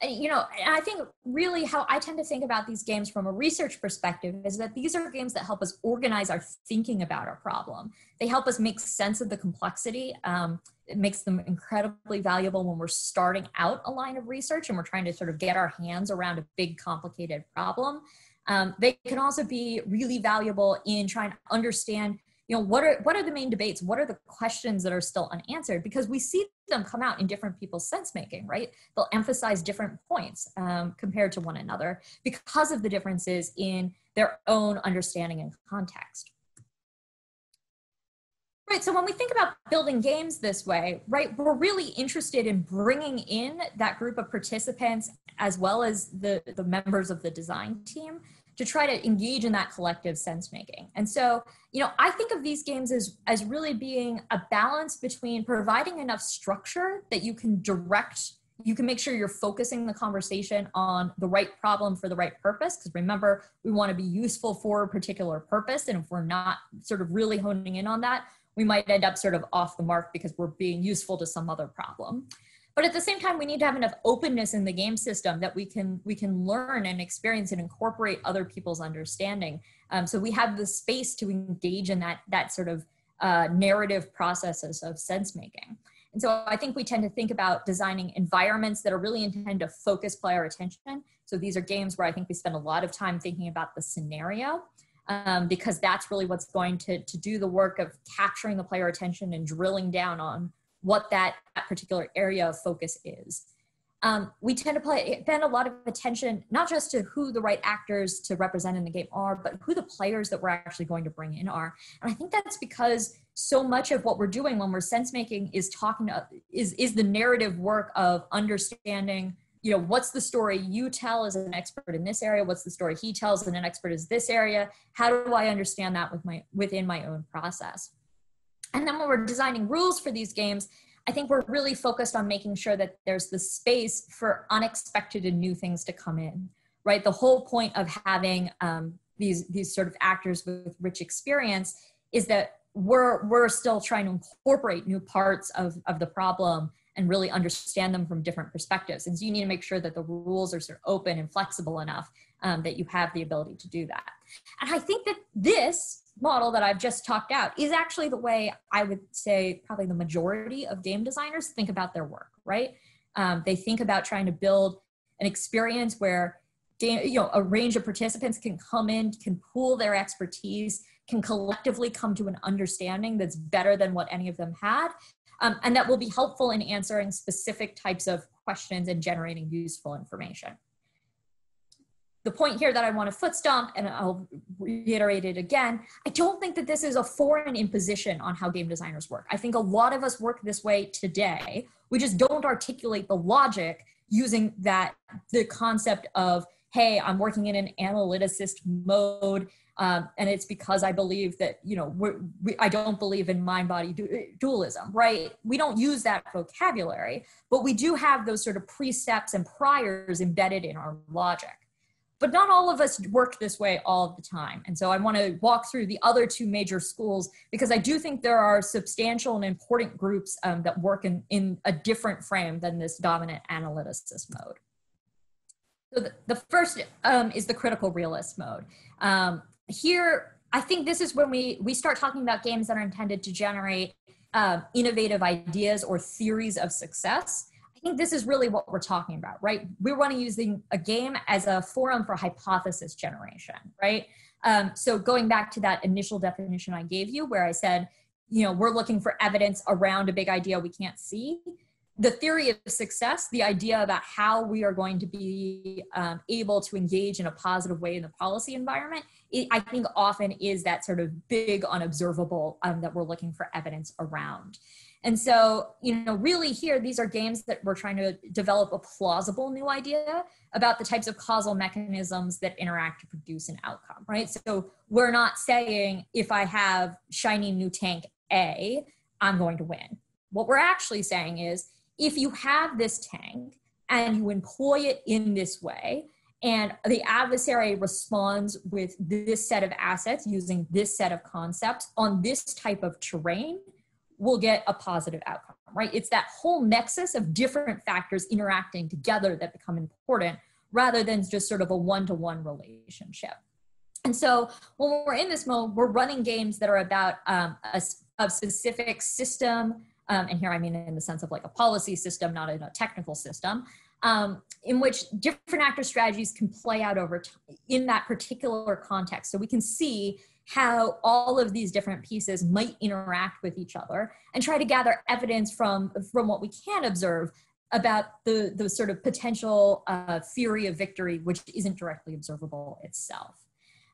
And, you know, I think really how I tend to think about these games from a research perspective is that these are games that help us organize our thinking about our problem. They help us make sense of the complexity. Um, it makes them incredibly valuable when we're starting out a line of research and we're trying to sort of get our hands around a big, complicated problem. Um, they can also be really valuable in trying to understand you know what are what are the main debates? What are the questions that are still unanswered? Because we see them come out in different people's sense making right? They'll emphasize different points um, compared to one another because of the differences in their own understanding and context Right. So when we think about building games this way, right, we're really interested in bringing in that group of participants as well as the, the members of the design team to try to engage in that collective sense making. And so, you know, I think of these games as, as really being a balance between providing enough structure that you can direct, you can make sure you're focusing the conversation on the right problem for the right purpose. Because remember, we want to be useful for a particular purpose. And if we're not sort of really honing in on that, we might end up sort of off the mark because we're being useful to some other problem. But at the same time we need to have enough openness in the game system that we can we can learn and experience and incorporate other people's understanding. Um, so we have the space to engage in that that sort of uh, narrative processes of sense making. And so i think we tend to think about designing environments that are really intended to focus player attention. So these are games where i think we spend a lot of time thinking about the scenario um, because that's really what's going to, to do the work of capturing the player attention and drilling down on what that, that particular area of focus is. Um, we tend to play, spend a lot of attention not just to who the right actors to represent in the game are, but who the players that we're actually going to bring in are. And I think that's because so much of what we're doing when we're sense making is talking to, is is the narrative work of understanding you know what's the story you tell as an expert in this area? What's the story he tells as an expert is this area? How do i understand that with my within my own process? And then when we're designing rules for these games, I think we're really focused on making sure that there's the space for unexpected and new things to come in, right? The whole point of having um, these these sort of actors with rich experience is that we're we're still trying to incorporate new parts of of the problem and really understand them from different perspectives. And so you need to make sure that the rules are sort of open and flexible enough um, that you have the ability to do that. And I think that this model that I've just talked out is actually the way I would say probably the majority of game designers think about their work, right? Um, they think about trying to build an experience where you know a range of participants can come in, can pool their expertise, can collectively come to an understanding that's better than what any of them had, um, and that will be helpful in answering specific types of questions and generating useful information the point here that I want to foot stomp, and I'll reiterate it again, I don't think that this is a foreign imposition on how game designers work. I think a lot of us work this way today. We just don't articulate the logic using that, the concept of, hey, I'm working in an analyticist mode. Um, and it's because I believe that, you know, we, I don't believe in mind body du- dualism, right? We don't use that vocabulary, but we do have those sort of precepts and priors embedded in our logic but not all of us work this way all the time. And so I want to walk through the other two major schools because I do think there are substantial and important groups um, that work in, in a different frame than this dominant analyticist mode. So the, the first um, is the critical realist mode. Um, here, I think this is when we, we start talking about games that are intended to generate uh, innovative ideas or theories of success I think this is really what we're talking about, right? We want to use a game as a forum for hypothesis generation, right? Um, so going back to that initial definition I gave you, where I said, you know, we're looking for evidence around a big idea we can't see. The theory of success, the idea about how we are going to be um, able to engage in a positive way in the policy environment, it, I think often is that sort of big unobservable um, that we're looking for evidence around. And so, you know, really here, these are games that we're trying to develop a plausible new idea about the types of causal mechanisms that interact to produce an outcome, right? So we're not saying if I have shiny new tank A, I'm going to win. What we're actually saying is if you have this tank and you employ it in this way, and the adversary responds with this set of assets using this set of concepts on this type of terrain, we'll get a positive outcome, right? It's that whole nexus of different factors interacting together that become important rather than just sort of a one to one relationship. And so when we're in this mode, we're running games that are about um, a, a, specific system. Um, and here I mean in the sense of like a policy system, not in a technical system, um, in which different actor strategies can play out over time in that particular context. So we can see how all of these different pieces might interact with each other and try to gather evidence from from what we can observe about the the sort of potential uh, theory of victory which isn't directly observable itself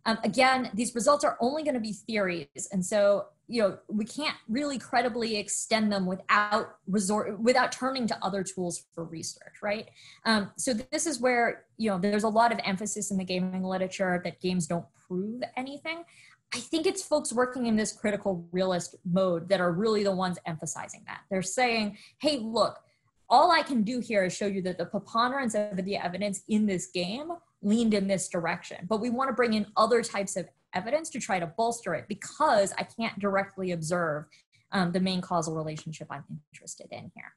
Um, again, these results are only going to be theories, and so you know we can't really credibly extend them without resort without turning to other tools for research, right? Um, so this is where you know there's a lot of emphasis in the gaming literature that games don't prove anything. I think it's folks working in this critical realist mode that are really the ones emphasizing that. They're saying, hey, look, all I can do here is show you that the preponderance of the evidence in this game leaned in this direction. But we want to bring in other types of evidence to try to bolster it because I can't directly observe um, the main causal relationship I'm interested in here.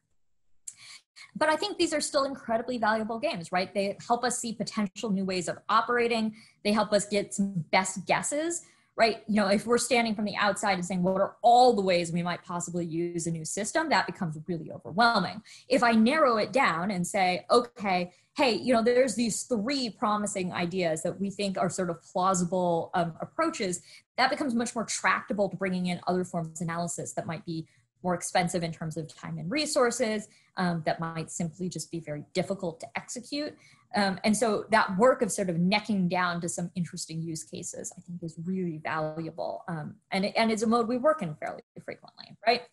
But I think these are still incredibly valuable games, right? They help us see potential new ways of operating. They help us get some best guesses right? You know, if we're standing from the outside and saying, what are all the ways we might possibly use a new system, that becomes really overwhelming. If I narrow it down and say, okay, hey, you know, there's these three promising ideas that we think are sort of plausible um, approaches, that becomes much more tractable to bringing in other forms of analysis that might be more expensive in terms of time and resources, um, that might simply just be very difficult to execute. Um, and so that work of sort of necking down to some interesting use cases, I think is really valuable. Um, and, and it's a mode we work in fairly frequently, right?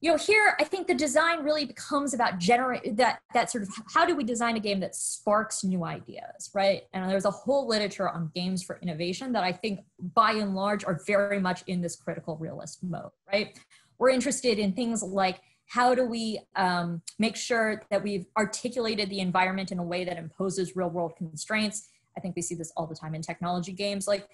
You know, here I think the design really becomes about generate that that sort of how do we design a game that sparks new ideas, right? And there's a whole literature on games for innovation that I think by and large are very much in this critical realist mode, right? We're interested in things like how do we um, make sure that we've articulated the environment in a way that imposes real world constraints i think we see this all the time in technology games like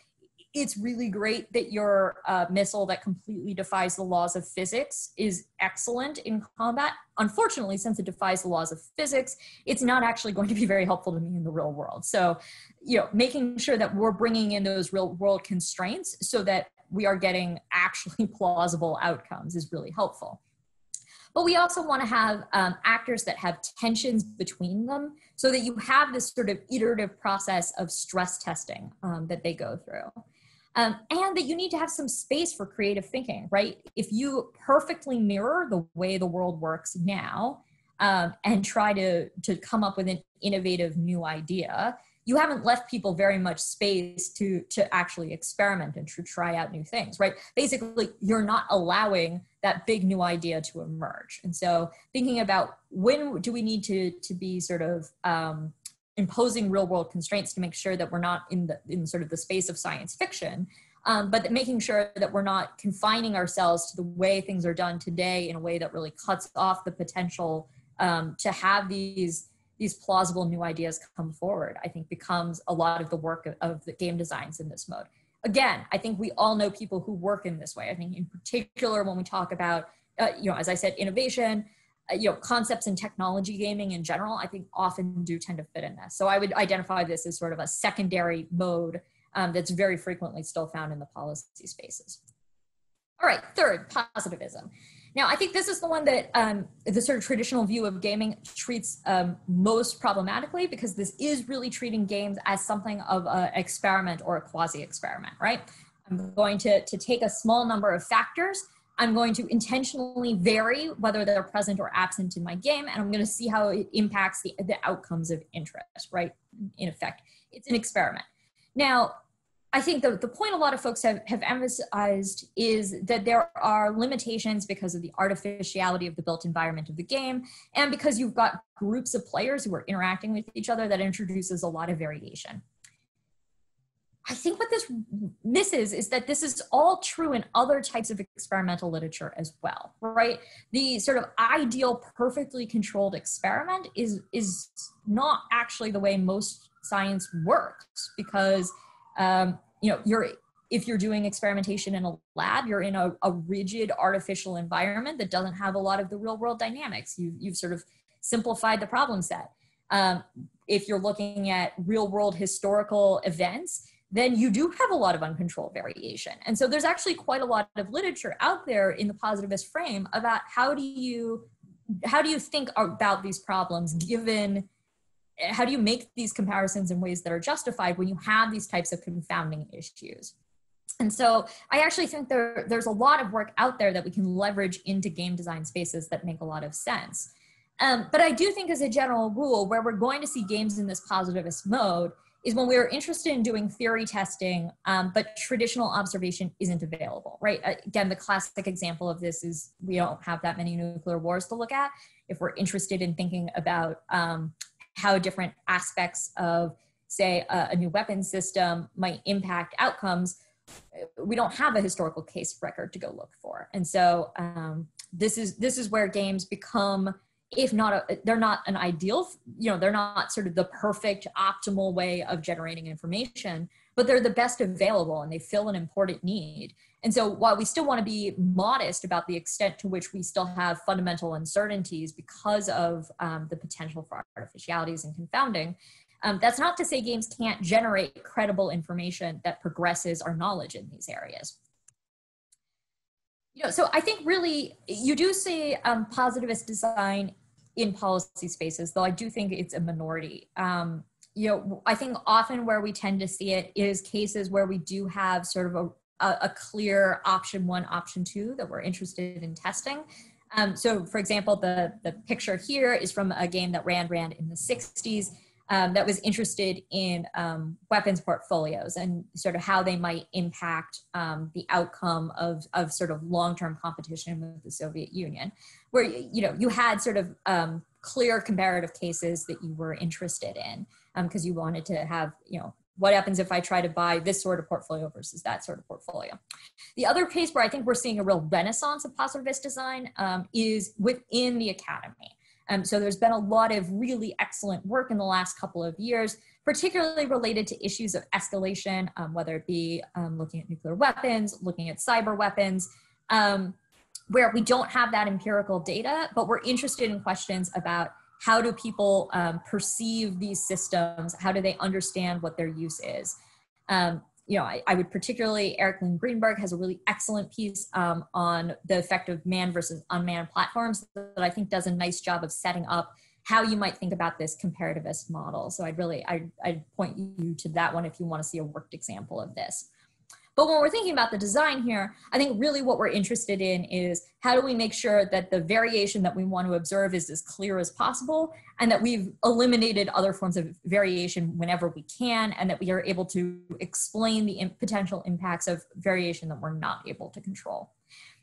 it's really great that your uh, missile that completely defies the laws of physics is excellent in combat. Unfortunately, since it defies the laws of physics, it's not actually going to be very helpful to me in the real world. So, you know, making sure that we're bringing in those real world constraints so that we are getting actually plausible outcomes is really helpful. But we also want to have um, actors that have tensions between them so that you have this sort of iterative process of stress testing um, that they go through. Um, and that you need to have some space for creative thinking, right? If you perfectly mirror the way the world works now um, and try to, to come up with an innovative new idea, you haven't left people very much space to to actually experiment and to try out new things right? Basically you're not allowing that big new idea to emerge. And so thinking about when do we need to to be sort of um, imposing real world constraints to make sure that we're not in the in sort of the space of science fiction um, but making sure that we're not confining ourselves to the way things are done today in a way that really cuts off the potential um, to have these these plausible new ideas come forward, I think becomes a lot of the work of, the game designs in this mode. Again, I think we all know people who work in this way. I think in particular when we talk about, uh, you know, as I said, innovation, uh, you know, concepts in technology gaming in general, I think often do tend to fit in this. So I would identify this as sort of a secondary mode um, that's very frequently still found in the policy spaces. All right, third, positivism. Now, I think this is the one that um, the sort of traditional view of gaming treats um, most problematically because this is really treating games as something of an experiment or a quasi experiment, right? I'm going to, to take a small number of factors. I'm going to intentionally vary whether they're present or absent in my game, and I'm going to see how it impacts the, the outcomes of interest, right? In effect, it's an experiment. Now, I think the, the point a lot of folks have, have emphasized is that there are limitations because of the artificiality of the built environment of the game and because you've got groups of players who are interacting with each other that introduces a lot of variation. I think what this misses is that this is all true in other types of experimental literature as well, right? The sort of ideal, perfectly controlled experiment is is not actually the way most science works because um, you know you're if you're doing experimentation in a lab you're in a, a, rigid artificial environment that doesn't have a lot of the real world dynamics. You, you've sort of simplified the problem set. Um, if you're looking at real world historical events then you do have a lot of uncontrolled variation. And so there's actually quite a lot of literature out there in the positivist frame about how do you how do you think about these problems given how do you make these comparisons in ways that are justified when you have these types of confounding issues? And so I actually think there, there's a lot of work out there that we can leverage into game design spaces that make a lot of sense. Um, but I do think as a general rule, where we're going to see games in this positivist mode is when we are interested in doing theory testing, um, but traditional observation isn't available, right? Again, the classic example of this is we don't have that many nuclear wars to look at. If we're interested in thinking about um, how different aspects of, say, a, a new weapon system might impact outcomes, we don't have a historical case record to go look for. And so um, this is this is where games become if not a, they're not an ideal you know they're not sort of the perfect optimal way of generating information but they're the best available and they fill an important need and so while we still want to be modest about the extent to which we still have fundamental uncertainties because of um, the potential for artificialities and confounding um, that's not to say games can't generate credible information that progresses our knowledge in these areas you know, so I think really you do see um, positivist design in policy spaces, though I do think it's a minority. Um, you know, I think often where we tend to see it is cases where we do have sort of a, a, clear option one, option two that we're interested in testing. Um, so, for example, the, the picture here is from a game that Rand ran in the 60s um, that was interested in um, weapons portfolios and sort of how they might impact um, the outcome of, of sort of long-term competition with the Soviet Union, where you know you had sort of um, clear comparative cases that you were interested in because um, you wanted to have you know what happens if I try to buy this sort of portfolio versus that sort of portfolio. The other case where I think we're seeing a real renaissance of positivist design um, is within the academy. Um, so there's been a lot of really excellent work in the last couple of years, particularly related to issues of escalation, um, whether it be um, looking at nuclear weapons, looking at cyber weapons, um, where we don't have that empirical data, but we're interested in questions about how do people um, perceive these systems? How do they understand what their use is? Um, you know, I, I, would particularly, Erik Lin-Greenberg has a really excellent piece um, on the effect of manned versus unmanned platforms that I think does a nice job of setting up how you might think about this comparativist model. So I'd really, I'd, I'd point you to that one if you want to see a worked example of this. But when we're thinking about the design here, I think really what we're interested in is how do we make sure that the variation that we want to observe is as clear as possible and that we've eliminated other forms of variation whenever we can and that we are able to explain the potential impacts of variation that we're not able to control.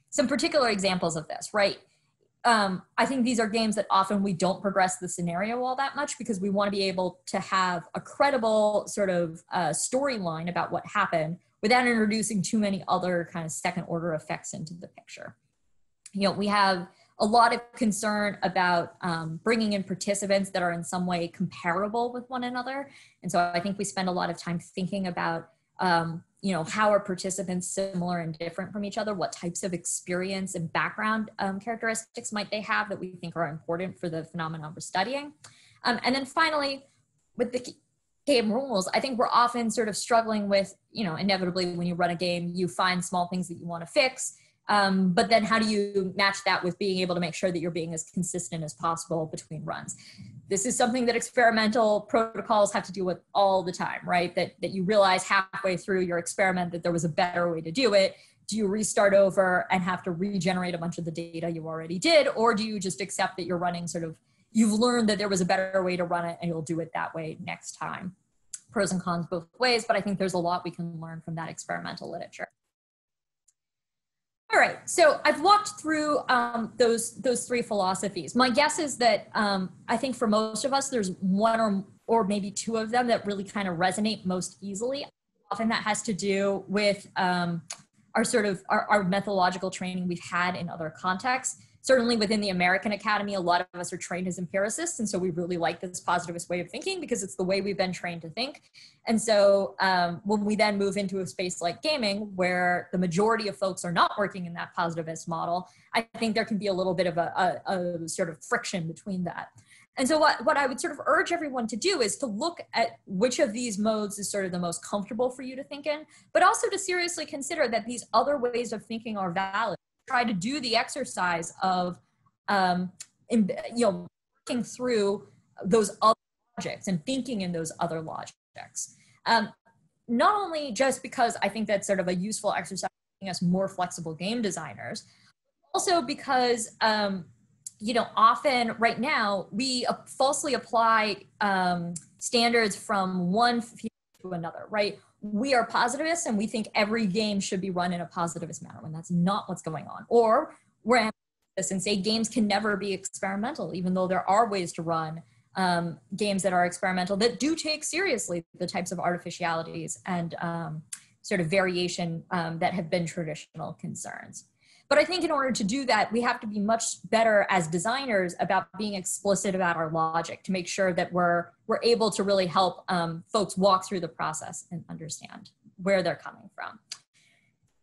Some particular examples of this, right? um, I think these are games that often we don't progress the scenario all that much because we want to be able to have a credible sort of uh, storyline about what happened without introducing too many other kind of second order effects into the picture. You know, we have a lot of concern about um, bringing in participants that are in some way comparable with one another. And so I think we spend a lot of time thinking about, um, you know, how are participants similar and different from each other? What types of experience and background um, characteristics might they have that we think are important for the phenomenon we're studying? Um, and then finally, with the game rules, I think we're often sort of struggling with, you know, inevitably when you run a game, you find small things that you want to fix. Um, but then how do you match that with being able to make sure that you're being as consistent as possible between runs? This is something that experimental protocols have to deal with all the time, right? That, that you realize halfway through your experiment that there was a better way to do it. Do you restart over and have to regenerate a bunch of the data you already did? Or do you just accept that you're running sort of you've learned that there was a better way to run it and you'll do it that way next time. Pros and cons both ways, but I think there's a lot we can learn from that experimental literature. All right, so I've walked through um, those those three philosophies. My guess is that um, I think for most of us, there's one or or maybe two of them that really kind of resonate most easily. Often that has to do with um, our sort of our, our methodological training we've had in other contexts certainly within the American Academy, a lot of us are trained as empiricists. And so we really like this positivist way of thinking because it's the way we've been trained to think. And so um, when we then move into a space like gaming, where the majority of folks are not working in that positivist model, I think there can be a little bit of a, a, a sort of friction between that. And so what, what I would sort of urge everyone to do is to look at which of these modes is sort of the most comfortable for you to think in, but also to seriously consider that these other ways of thinking are valid try to do the exercise of um, in, you know working through those other logics and thinking in those other logics um, not only just because i think that's sort of a useful exercise making us more flexible game designers also because um, you know often right now we falsely apply um, standards from one to another, right? We are positivists and we think every game should be run in a positivist manner when that's not what's going on. Or we're this and say games can never be experimental, even though there are ways to run um, games that are experimental that do take seriously the types of artificialities and um, sort of variation um, that have been traditional concerns. But I think in order to do that, we have to be much better as designers about being explicit about our logic to make sure that we're we're able to really help um, folks walk through the process and understand where they're coming from.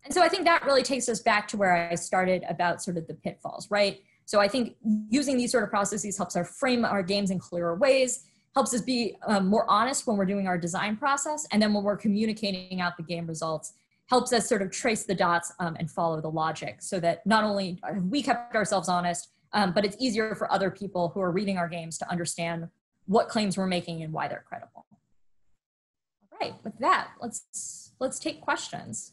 And so I think that really takes us back to where I started about sort of the pitfalls, right? So I think using these sort of processes helps us frame our games in clearer ways, helps us be um, more honest when we're doing our design process, and then when we're communicating out the game results, helps us sort of trace the dots um, and follow the logic so that not only have we kept ourselves honest, um, but it's easier for other people who are reading our games to understand what claims we're making and why they're credible. All right, with that, let's, let's take questions.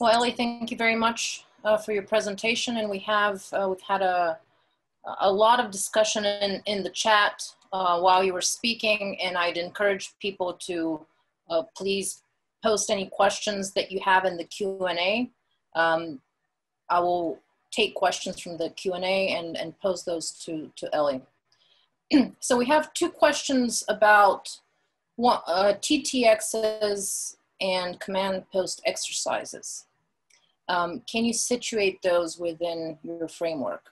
Well, Ellie, thank you very much uh, for your presentation. And we have, uh, we've had a, a lot of discussion in, in the chat uh, while you were speaking, and I'd encourage people to uh, please post any questions that you have in the Q&A. Um, I will take questions from the Q&A and, and pose those to, to Ellie. so we have two questions about one, uh, TTXs and command post exercises. Um, can you situate those within your framework?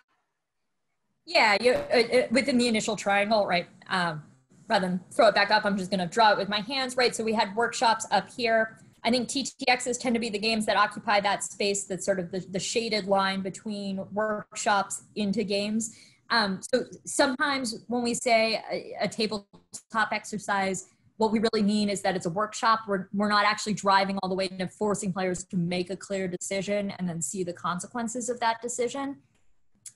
Yeah, you, uh, within the initial triangle, right? Um, rather than throw it back up, I'm just going to draw it with my hands, right? So we had workshops up here. I think TTXs tend to be the games that occupy that space that's sort of the, the shaded line between workshops into games. Um, so sometimes when we say a, a, tabletop exercise, what we really mean is that it's a workshop. We're, we're not actually driving all the way into forcing players to make a clear decision and then see the consequences of that decision.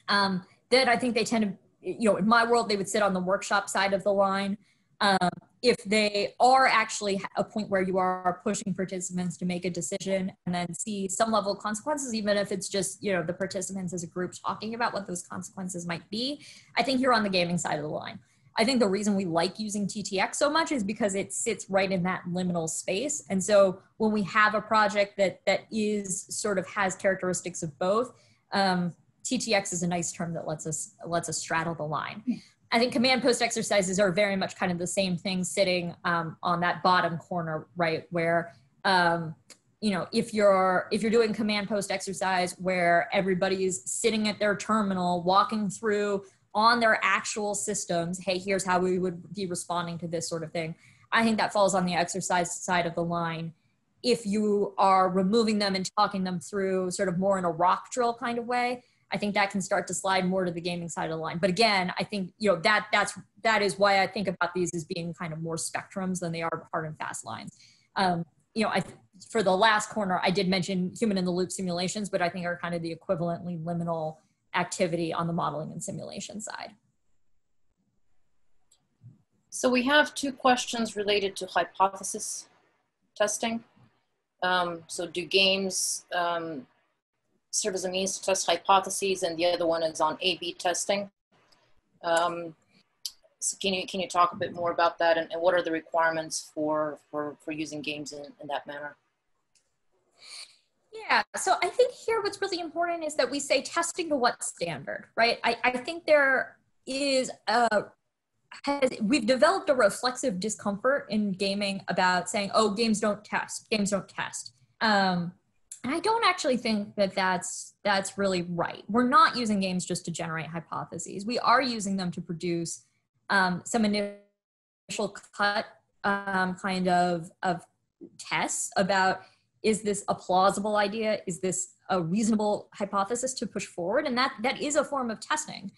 Um, then I think they tend to you know, in my world, they would sit on the workshop side of the line. Um, if they are actually a point where you are pushing participants to make a decision and then see some level of consequences, even if it's just, you know, the participants as a group talking about what those consequences might be, I think you're on the gaming side of the line. I think the reason we like using TTX so much is because it sits right in that liminal space. And so when we have a project that that is sort of has characteristics of both, um, TTX is a nice term that lets us lets us straddle the line. I think command post exercises are very much kind of the same thing, sitting um, on that bottom corner, right, where um, you know if you're if you're doing command post exercise where everybody's sitting at their terminal, walking through on their actual systems. Hey, here's how we would be responding to this sort of thing. I think that falls on the exercise side of the line. If you are removing them and talking them through sort of more in a rock drill kind of way, I think that can start to slide more to the gaming side of the line. But again, I think you know that that's that is why I think about these as being kind of more spectrums than they are hard and fast lines. Um, you know, I for the last corner, I did mention human in the loop simulations, but I think are kind of the equivalently liminal activity on the modeling and simulation side. So we have two questions related to hypothesis testing. Um, so do games um, serve as a means to test hypotheses, and the other one is on A/B testing. Um, so can you can you talk a bit more about that, and, and what are the requirements for for for using games in, in that manner? Yeah, so I think here what's really important is that we say testing to what standard, right? I, I think there is a has, we've developed a reflexive discomfort in gaming about saying, oh, games don't test, games don't test. Um, and I don't actually think that that's that's really right. We're not using games just to generate hypotheses. We are using them to produce um, some initial cut um, kind of of tests about is this a plausible idea? Is this a reasonable hypothesis to push forward? And that that is a form of testing.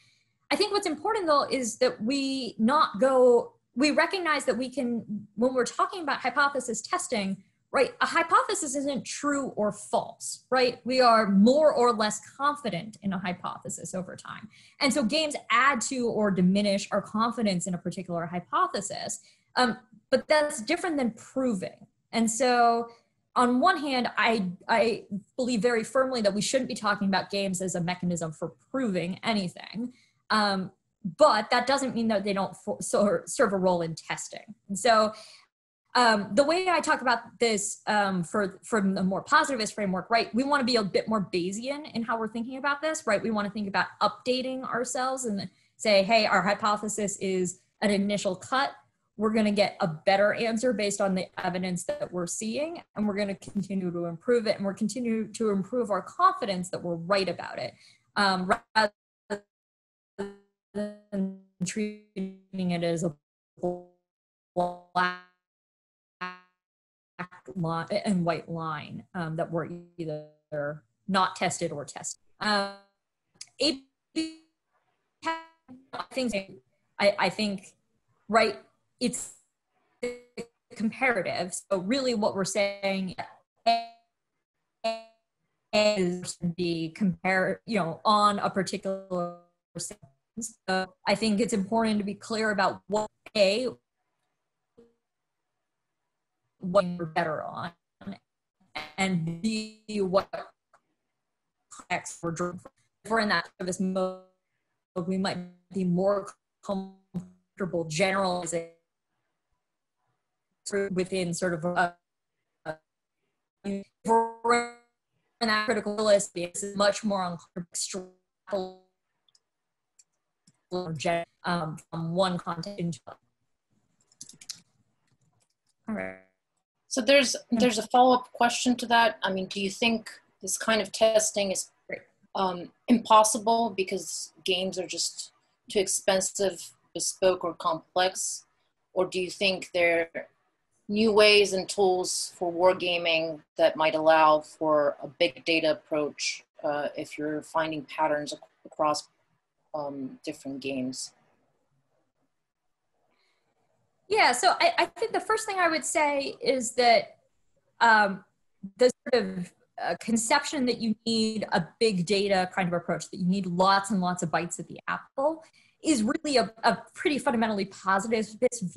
I think what's important though is that we not go. We recognize that we can when we're talking about hypothesis testing right? A hypothesis isn't true or false, right? We are more or less confident in a hypothesis over time. And so games add to or diminish our confidence in a particular hypothesis. Um, but that's different than proving. And so on one hand, I, I believe very firmly that we shouldn't be talking about games as a mechanism for proving anything. Um, but that doesn't mean that they don't for, so, serve a role in testing. And so um, the way I talk about this um, for from the more positivist framework, right? We want to be a bit more Bayesian in how we're thinking about this, right? We want to think about updating ourselves and say, hey, our hypothesis is an initial cut. We're going to get a better answer based on the evidence that we're seeing, and we're going to continue to improve it, and we're continue to improve our confidence that we're right about it, um, rather than treating it as a black line and white line um, that were either not tested or tested. Um, I think I, I think right it's comparative. So really, what we're saying is be compare you know on a particular. So I think it's important to be clear about what a what you're better on and be what context we're drawing If we're in that service mode, we might be more comfortable generalizing within sort of a, a in that critical list it's much more uncomfortable um, from one content into all right so there's there's a follow-up question to that. I mean, do you think this kind of testing is um, impossible because games are just too expensive, bespoke, or complex? Or do you think there are new ways and tools for wargaming that might allow for a big data approach uh, if you're finding patterns across um, different games? Yeah, so I, I think the first thing I would say is that um, the sort of uh, conception that you need a big data kind of approach, that you need lots and lots of bites at the apple, is really a, a pretty fundamentally positive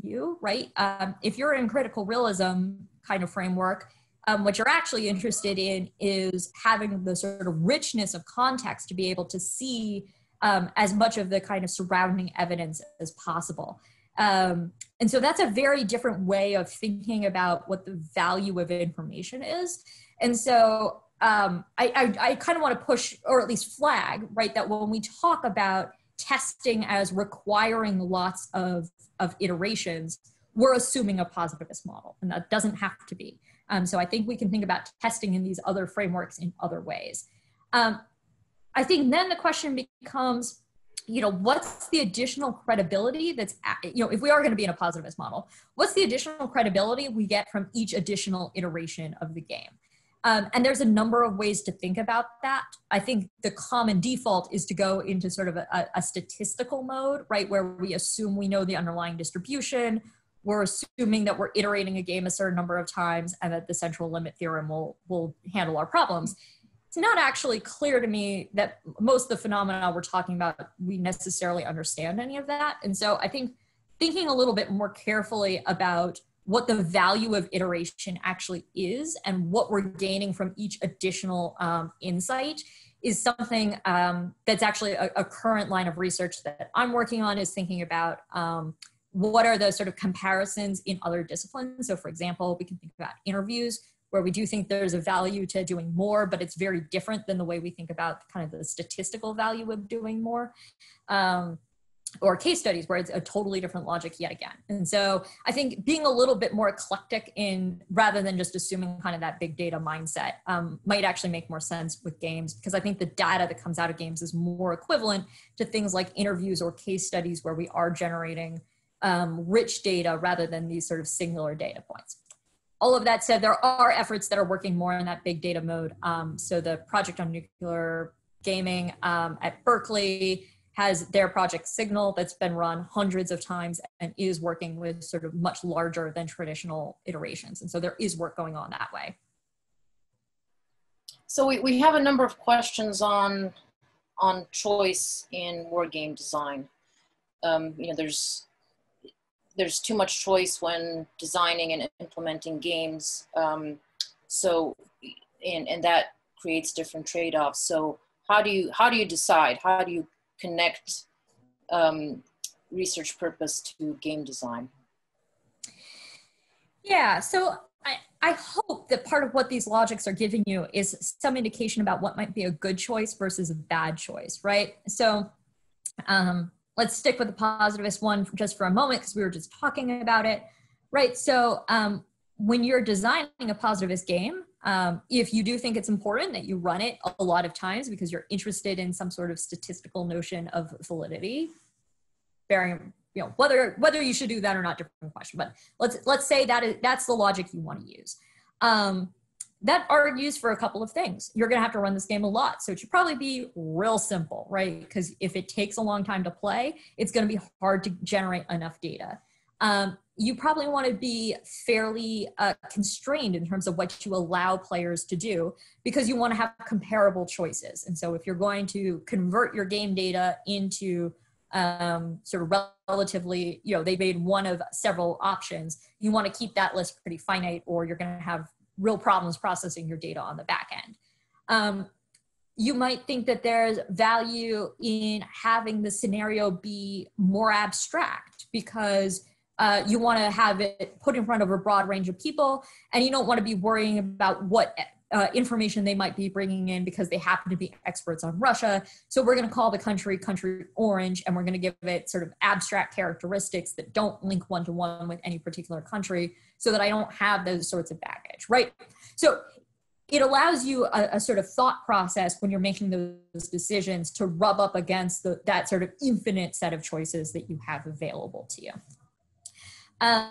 view, right? Um, if you're in critical realism kind of framework, um, what you're actually interested in is having the sort of richness of context to be able to see um, as much of the kind of surrounding evidence as possible. Um, and so that's a very different way of thinking about what the value of information is. And so um, I, I, I kind of want to push, or at least flag, right, that when we talk about testing as requiring lots of, of iterations, we're assuming a positivist model, and that doesn't have to be. Um, so I think we can think about testing in these other frameworks in other ways. Um, I think then the question becomes you know what's the additional credibility that's you know if we are going to be in a positivist model what's the additional credibility we get from each additional iteration of the game? Um, and there's a number of ways to think about that. I think the common default is to go into sort of a, a statistical mode right where we assume we know the underlying distribution. We're assuming that we're iterating a game a certain number of times and that the central limit theorem will will handle our problems it's not actually clear to me that most of the phenomena we're talking about we necessarily understand any of that. And so i think thinking a little bit more carefully about what the value of iteration actually is and what we're gaining from each additional um, insight is something um, that's actually a, a, current line of research that i'm working on is thinking about um, what are the sort of comparisons in other disciplines. So for example we can think about interviews where we do think there's a value to doing more, but it's very different than the way we think about kind of the statistical value of doing more. Um, or case studies where it's a totally different logic yet again. And so I think being a little bit more eclectic in rather than just assuming kind of that big data mindset um, might actually make more sense with games because I think the data that comes out of games is more equivalent to things like interviews or case studies where we are generating um, rich data rather than these sort of singular data points all of that said, there are efforts that are working more in that big data mode. Um, so the project on nuclear gaming um, at Berkeley has their project Signal that's been run hundreds of times and is working with sort of much larger than traditional iterations. And so there is work going on that way. So we, we have a number of questions on on choice in war game design. Um, you know, there's there's too much choice when designing and implementing games. Um, so, and, and that creates different trade-offs. So how do you, how do you decide? How do you connect um, research purpose to game design? Yeah, so I, I hope that part of what these logics are giving you is some indication about what might be a good choice versus a bad choice, right? So um, let's stick with the positivist one just for a moment because we were just talking about it, right? So um, when you're designing a positivist game, um, if you do think it's important that you run it a lot of times because you're interested in some sort of statistical notion of validity, bearing you know whether whether you should do that or not different question but let's let's say that is that's the logic you want to use um, that argues for a couple of things. You're going to have to run this game a lot. So it should probably be real simple right? Because if it takes a long time to play it's going to be hard to generate enough data. Um, you probably want to be fairly uh, constrained in terms of what you allow players to do because you want to have comparable choices. And so if you're going to convert your game data into um, sort of relatively, you know, they made one of several options. You want to keep that list pretty finite, or you're going to have real problems processing your data on the back end. Um, you might think that there's value in having the scenario be more abstract because uh, you want to have it put in front of a broad range of people and you don't want to be worrying about what uh, information they might be bringing in because they happen to be experts on Russia. So we're going to call the country country orange and we're going to give it sort of abstract characteristics that don't link one to one with any particular country so that I don't have those sorts of baggage, right? So it allows you a, a sort of thought process when you're making those decisions to rub up against the, that sort of infinite set of choices that you have available to you. Um,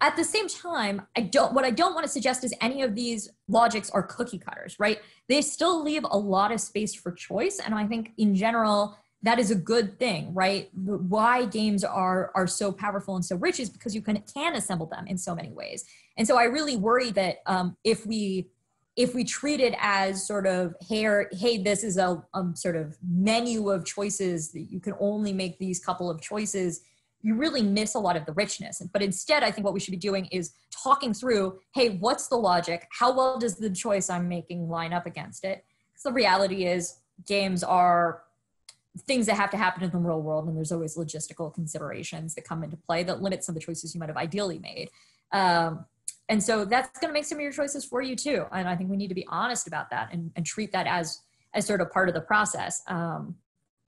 at the same time i don't what i don't want to suggest is any of these logics are cookie cutters right? They still leave a lot of space for choice and i think in general that is a good thing right? Why games are are so powerful and so rich is because you can can assemble them in so many ways. And so i really worry that um, if we if we treat it as sort of hey, hey this is a um, sort of menu of choices that you can only make these couple of choices you really miss a lot of the richness. But instead, I think what we should be doing is talking through hey, what's the logic? How well does the choice I'm making line up against it? Because the reality is, games are things that have to happen in the real world, and there's always logistical considerations that come into play that limit some of the choices you might have ideally made. Um, and so that's going to make some of your choices for you too. And I think we need to be honest about that and, and treat that as as sort of part of the process. Um,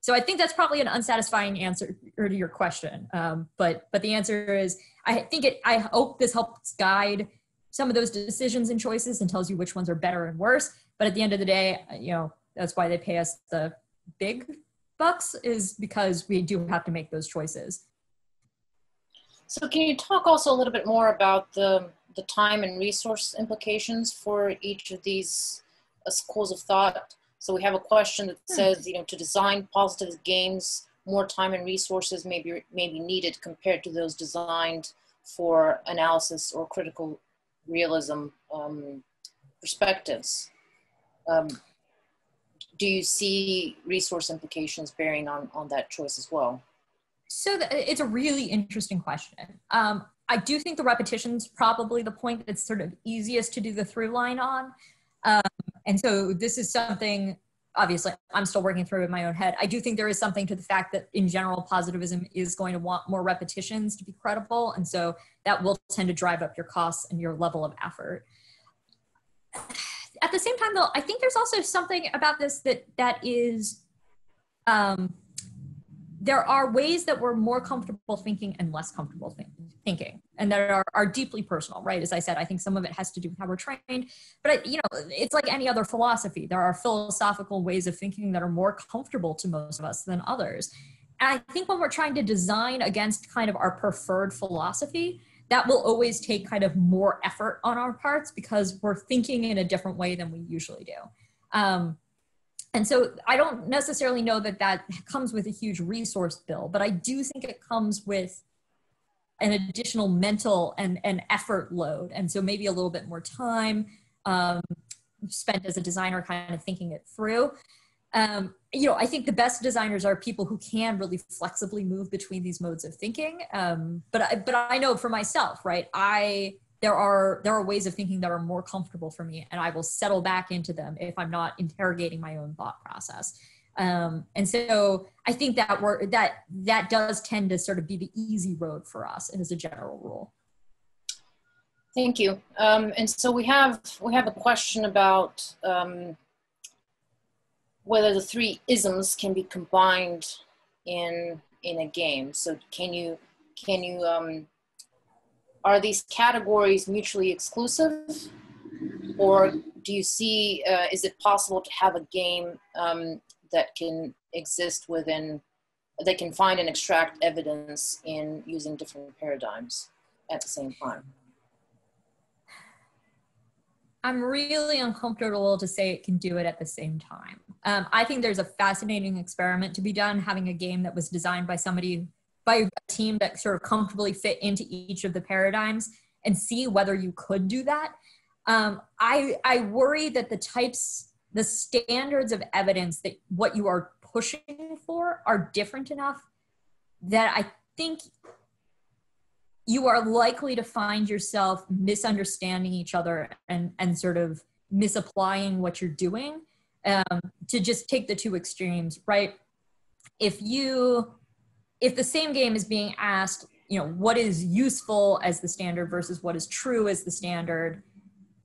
so I think that's probably an unsatisfying answer to your question. Um, but but the answer is I think it. I hope this helps guide some of those decisions and choices and tells you which ones are better and worse. But at the end of the day, you know that's why they pay us the big bucks is because we do have to make those choices. So can you talk also a little bit more about the the time and resource implications for each of these uh, schools of thought? So we have a question that hmm. says, you know, to design positive games, more time and resources may be, may be needed compared to those designed for analysis or critical realism um, perspectives. Um, do you see resource implications bearing on, on that choice as well? So the, it's a really interesting question. Um, I do think the repetition's probably the point that's sort of easiest to do the through line on. Um, and so this is something, obviously, I'm still working through in my own head. I do think there is something to the fact that in general, positivism is going to want more repetitions to be credible. And so that will tend to drive up your costs and your level of effort. At the same time, though, I think there's also something about this that that is um, there are ways that we're more comfortable thinking and less comfortable think, thinking and that are, are deeply personal right? As i said i think some of it has to do with how we're trained. But I, you know it's like any other philosophy. There are philosophical ways of thinking that are more comfortable to most of us than others. And i think when we're trying to design against kind of our preferred philosophy that will always take kind of more effort on our parts because we're thinking in a different way than we usually do. Um, and so I don't necessarily know that that comes with a huge resource bill, but I do think it comes with an additional mental and, and effort load. And so maybe a little bit more time um, spent as a designer kind of thinking it through. Um, you know, I think the best designers are people who can really flexibly move between these modes of thinking. Um, but I, but I know for myself, right? I there are there are ways of thinking that are more comfortable for me and i will settle back into them if i'm not interrogating my own thought process Um, and so I think that we're, that that does tend to sort of be the easy road for us as a general rule. Thank you. Um, and so we have we have a question about um, whether the three isms can be combined in in a game. So can you can you um, are these categories mutually exclusive, or do you see uh, is it possible to have a game um, that can exist within they can find and extract evidence in using different paradigms at the same time? I'm really uncomfortable to say it can do it at the same time. Um, I think there's a fascinating experiment to be done having a game that was designed by somebody, by a team that sort of comfortably fit into each of the paradigms and see whether you could do that. Um, I, I worry that the types, the standards of evidence that what you are pushing for are different enough that I think you are likely to find yourself misunderstanding each other and, and sort of misapplying what you're doing um, to just take the two extremes, right? If you, if the same game is being asked, you know, what is useful as the standard versus what is true as the standard,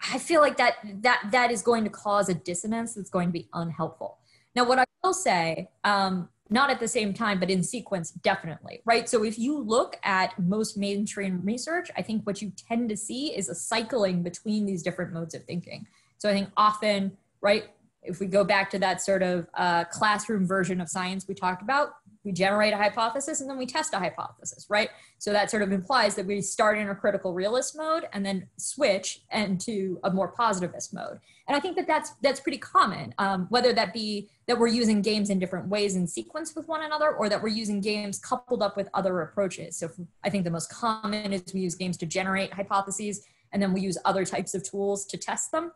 I feel like that that that is going to cause a dissonance that's going to be unhelpful. Now, what I will say, um, not at the same time, but in sequence, definitely, right? So if you look at most mainstream research, I think what you tend to see is a cycling between these different modes of thinking. So I think often, right, if we go back to that sort of uh, classroom version of science we talked about, we generate a hypothesis and then we test a hypothesis, right? So that sort of implies that we start in a critical realist mode and then switch into a more positivist mode. And I think that that's that's pretty common, um, whether that be that we're using games in different ways in sequence with one another, or that we're using games coupled up with other approaches. So I think the most common is we use games to generate hypotheses, and then we use other types of tools to test them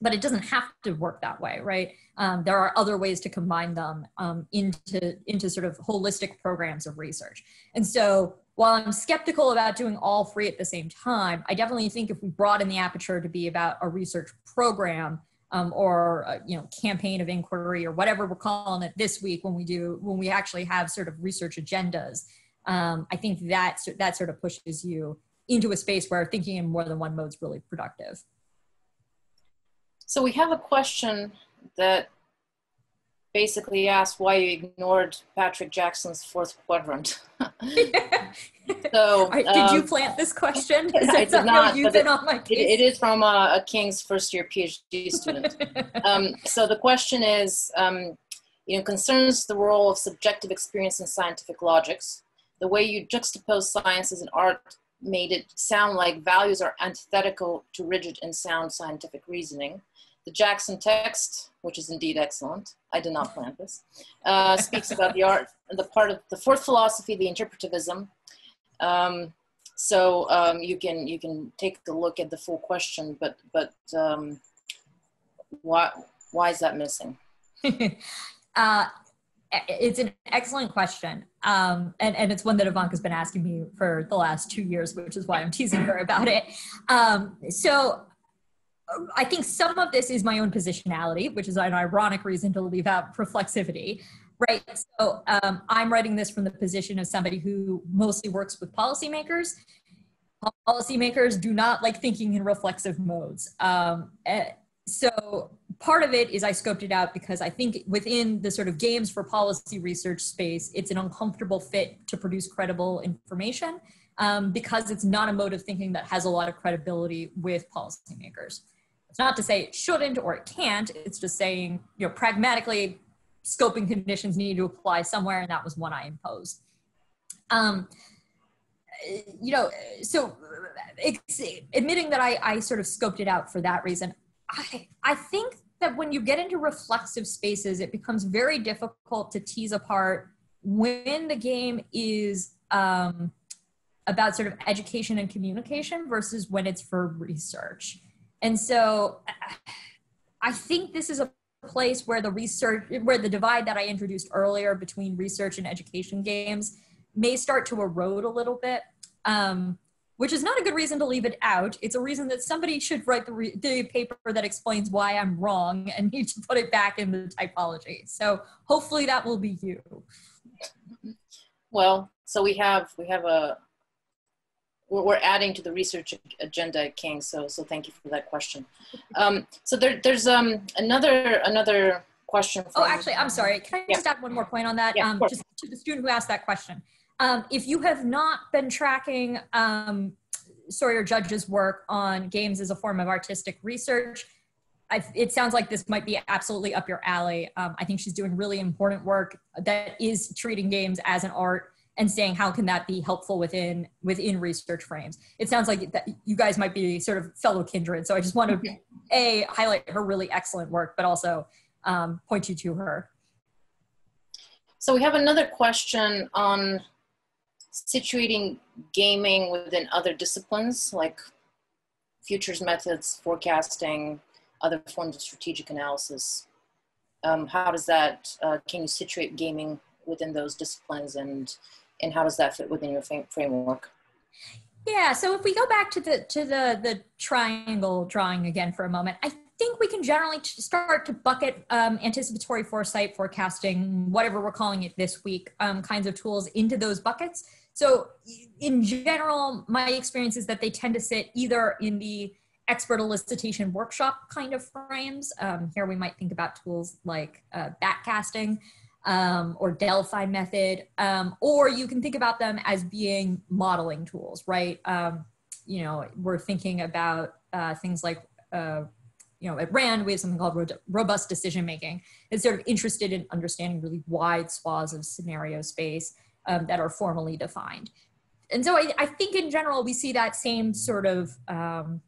but it doesn't have to work that way, right? Um, there are other ways to combine them um, into into sort of holistic programs of research. And so, while I'm skeptical about doing all three at the same time, I definitely think if we broaden the aperture to be about a research program um, or a, you know campaign of inquiry or whatever we're calling it this week when we do when we actually have sort of research agendas, um, I think that that sort of pushes you into a space where thinking in more than one mode is really productive. So we have a question that basically asks why you ignored Patrick Jackson's fourth quadrant. so right, did you um, plant this question? Is I did not. You've been it, on my case? It, it is from a, a, King's first year PhD student. um, so the question is, um, you know, concerns the role of subjective experience in scientific logics. The way you juxtapose sciences and art made it sound like values are antithetical to rigid and sound scientific reasoning. The Jackson text, which is indeed excellent, I did not plant this, uh, speaks about the art, the part of the fourth philosophy, the interpretivism. Um, so um, you can you can take a look at the full question, but but um, why why is that missing? uh, it's an excellent question. Um, and, and it's one that Ivanka's been asking me for the last two years, which is why I'm teasing her about it. Um, so I think some of this is my own positionality, which is an ironic reason to leave out reflexivity, right? So um, I'm writing this from the position of somebody who mostly works with policymakers. Policymakers do not like thinking in reflexive modes. Um, eh, so part of it is I scoped it out because I think within the sort of games for policy research space, it's an uncomfortable fit to produce credible information um, because it's not a mode of thinking that has a lot of credibility with policymakers. It's not to say it shouldn't or it can't. It's just saying, you know, pragmatically, scoping conditions need to apply somewhere, and that was one I imposed. Um, you know, so admitting that I, I sort of scoped it out for that reason, I, I think that when you get into reflexive spaces, it becomes very difficult to tease apart when the game is um, about sort of education and communication versus when it's for research. And so I think this is a place where the research, where the divide that I introduced earlier between research and education games may start to erode a little bit. Um, which is not a good reason to leave it out. It's a reason that somebody should write the, re- the paper that explains why I'm wrong and need to put it back in the typology. So hopefully that will be you. Well, so we have we have a we're, we're adding to the research agenda at King. So so thank you for that question. Um, so there, there's um another another question. oh, actually, I'm sorry. Can I Yeah. just add one more point on that? Yeah, um, just to the student who asked that question. Um, if you have not been tracking um, Sawyer Judge's work on games as a form of artistic research, I, it sounds like this might be absolutely up your alley. Um, I think she's doing really important work that is treating games as an art and saying how can that be helpful within within research frames. It sounds like that you guys might be sort of fellow kindred. So I just want to a highlight her really excellent work, but also um, point you to her. So we have another question on situating gaming within other disciplines like futures methods, forecasting, other forms of strategic analysis. Um, how does that, uh, can you situate gaming within those disciplines and, and how does that fit within your framework? Yeah, so if we go back to the to the the triangle drawing again for a moment, I think we can generally start to bucket um, anticipatory foresight, forecasting, whatever we're calling it this week, um, kinds of tools into those buckets. So, in general, my experience is that they tend to sit either in the expert elicitation workshop kind of frames. Um, here we might think about tools like uh, backcasting um, or Delphi method, um, or you can think about them as being modeling tools, right? Um, you know, we're thinking about uh, things like, uh, you know, at RAND, we have something called ro- robust decision making. It's sort of interested in understanding really wide swaths of scenario space um, that are formally defined. And so I, I think in general, we see that same sort of um,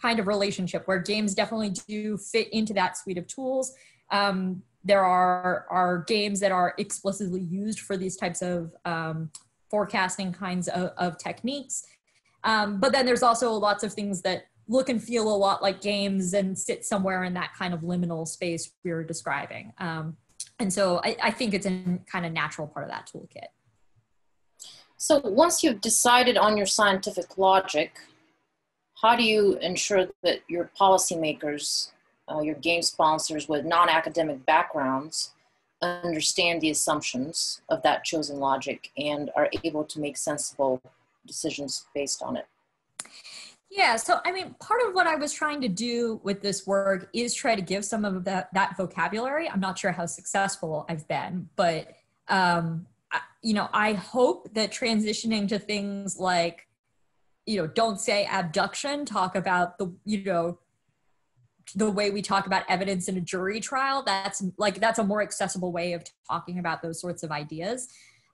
kind of relationship where games definitely do fit into that suite of tools. Um, there are are games that are explicitly used for these types of um, forecasting kinds of, of techniques um, but then there's also lots of things that look and feel a lot like games and sit somewhere in that kind of liminal space we were describing um, and so I, I think it's a kind of natural part of that toolkit So once you've decided on your scientific logic, how do you ensure that your policymakers, uh, your game sponsors with non-academic backgrounds understand the assumptions of that chosen logic and are able to make sensible decisions based on it? Yeah, so I mean, part of what I was trying to do with this work is try to give some of that that vocabulary. I'm not sure how successful I've been, but um, I, you know, I hope that transitioning to things like, you know, don't say abduction, talk about the, you know, the way we talk about evidence in a jury trial. That's like that's a more accessible way of talking about those sorts of ideas.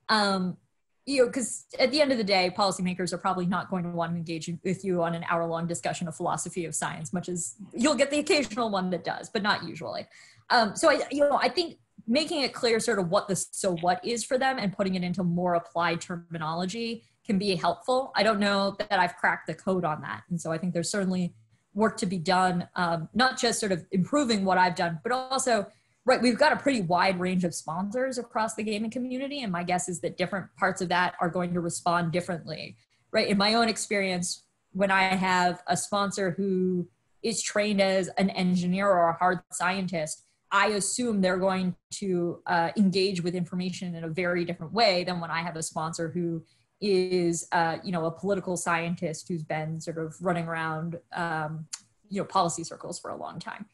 Um, you know, because at the end of the day, policymakers are probably not going to want to engage with you on an hour long discussion of philosophy of science, much as you'll get the occasional one that does, but not usually. Um, so I, you know, I think making it clear sort of what the so what is for them and putting it into more applied terminology can be helpful. I don't know that I've cracked the code on that, and so I think there's certainly work to be done, um, not just sort of improving what I've done, but also right we've got a pretty wide range of sponsors across the gaming community and my guess is that different parts of that are going to respond differently. Right in my own experience when i have a sponsor who is trained as an engineer or a hard scientist i assume they're going to uh, engage with information in a very different way than when i have a sponsor who is uh, you know a political scientist who's been sort of running around um, you know policy circles for a long time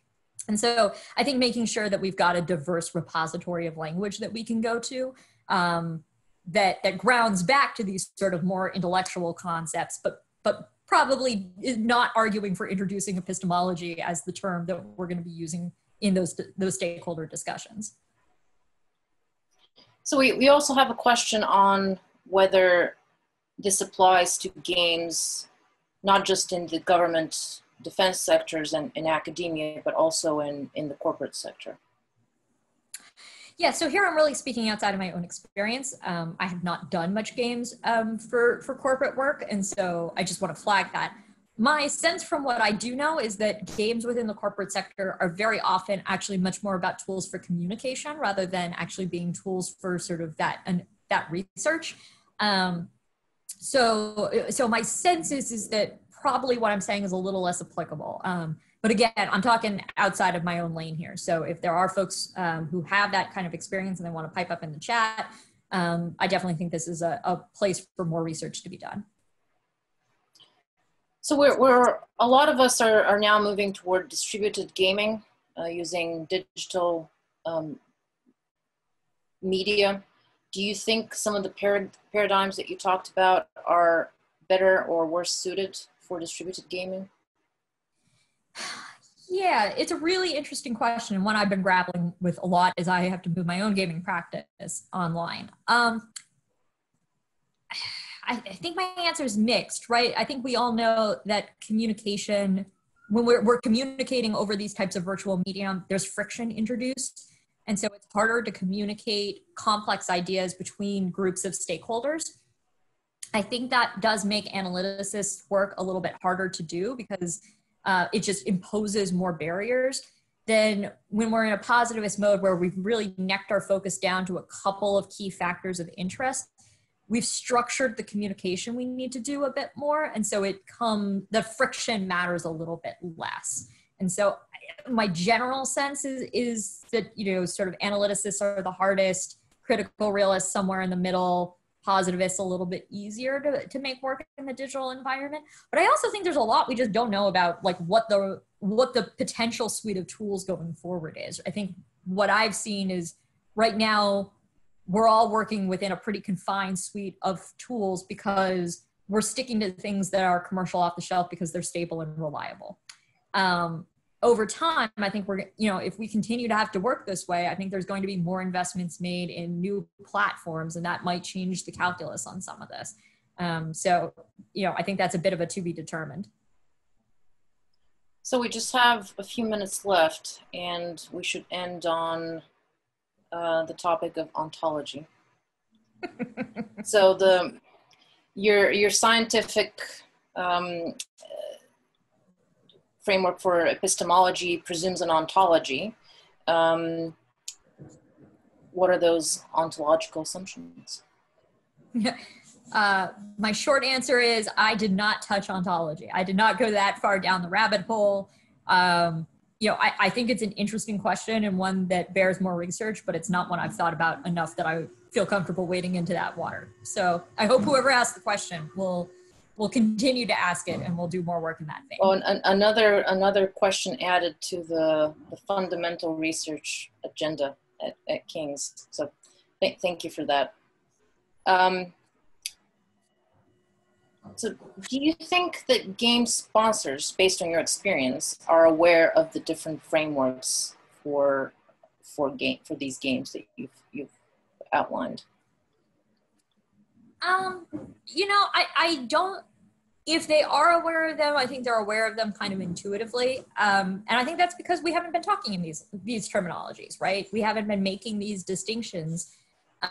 and so I think making sure that we've got a diverse repository of language that we can go to um, that that grounds back to these sort of more intellectual concepts, but but probably not arguing for introducing epistemology as the term that we're going to be using in those those stakeholder discussions. So we, we also have a question on whether this applies to games, not just in the government defense sectors and in academia, but also in, in the corporate sector. Yeah, so here I'm really speaking outside of my own experience. Um, I have not done much games um, for, for corporate work, and so I just want to flag that. My sense from what I do know is that games within the corporate sector are very often actually much more about tools for communication rather than actually being tools for sort of that and that research. Um, so so my sense is is that probably what I'm saying is a little less applicable. Um, but again, I'm talking outside of my own lane here. So if there are folks um, who have that kind of experience and they want to pipe up in the chat, um, I definitely think this is a, a, place for more research to be done. So we're, we're a lot of us are, are now moving toward distributed gaming uh, using digital um, media. Do you think some of the parad paradigms that you talked about are better or worse suited for distributed gaming? Yeah, it's a really interesting question and one I've been grappling with a lot as I have to move my own gaming practice online. Um, I, I think my answer is mixed, right? I think we all know that communication, when we're, we're communicating over these types of virtual medium, there's friction introduced. And so it's harder to communicate complex ideas between groups of stakeholders. I think that does make analyticists work a little bit harder to do because uh, it just imposes more barriers. Than when we're in a positivist mode where we've really necked our focus down to a couple of key factors of interest we've structured the communication we need to do a bit more. And so it come the friction matters a little bit less. And so my general sense is, is that you know sort of analyticists are the hardest critical realists somewhere in the middle positivists a little bit easier to, to make work in the digital environment. But i also think there's a lot we just don't know about like what the what the potential suite of tools going forward is. I think what i've seen is right now we're all working within a pretty confined suite of tools because we're sticking to things that are commercial off the shelf because they're stable and reliable. Um, over time, I think we're, you know, if we continue to have to work this way, I think there's going to be more investments made in new platforms, and that might change the calculus on some of this. Um, so, you know, I think that's a bit of a to be determined. So we just have a few minutes left, and we should end on uh, the topic of ontology. so the your your scientific um, framework for epistemology presumes an ontology. Um, what are those ontological assumptions? Uh, my short answer is I did not touch ontology. I did not go that far down the rabbit hole. Um, you know, I, I, think it's an interesting question and one that bears more research, but it's not one I've thought about enough that I feel comfortable wading into that water. So I hope whoever asked the question will we'll continue to ask it and we'll do more work in that vein. Oh, and another another question added to the, the fundamental research agenda at, at King's. So th thank you for that. Um, so do you think that game sponsors, based on your experience, are aware of the different frameworks for for game for these games that you've you've outlined? Um, you know, I, I don't if they are aware of them, I think they're aware of them kind of intuitively. Um, and I think that's because we haven't been talking in these these terminologies, right? We haven't been making these distinctions,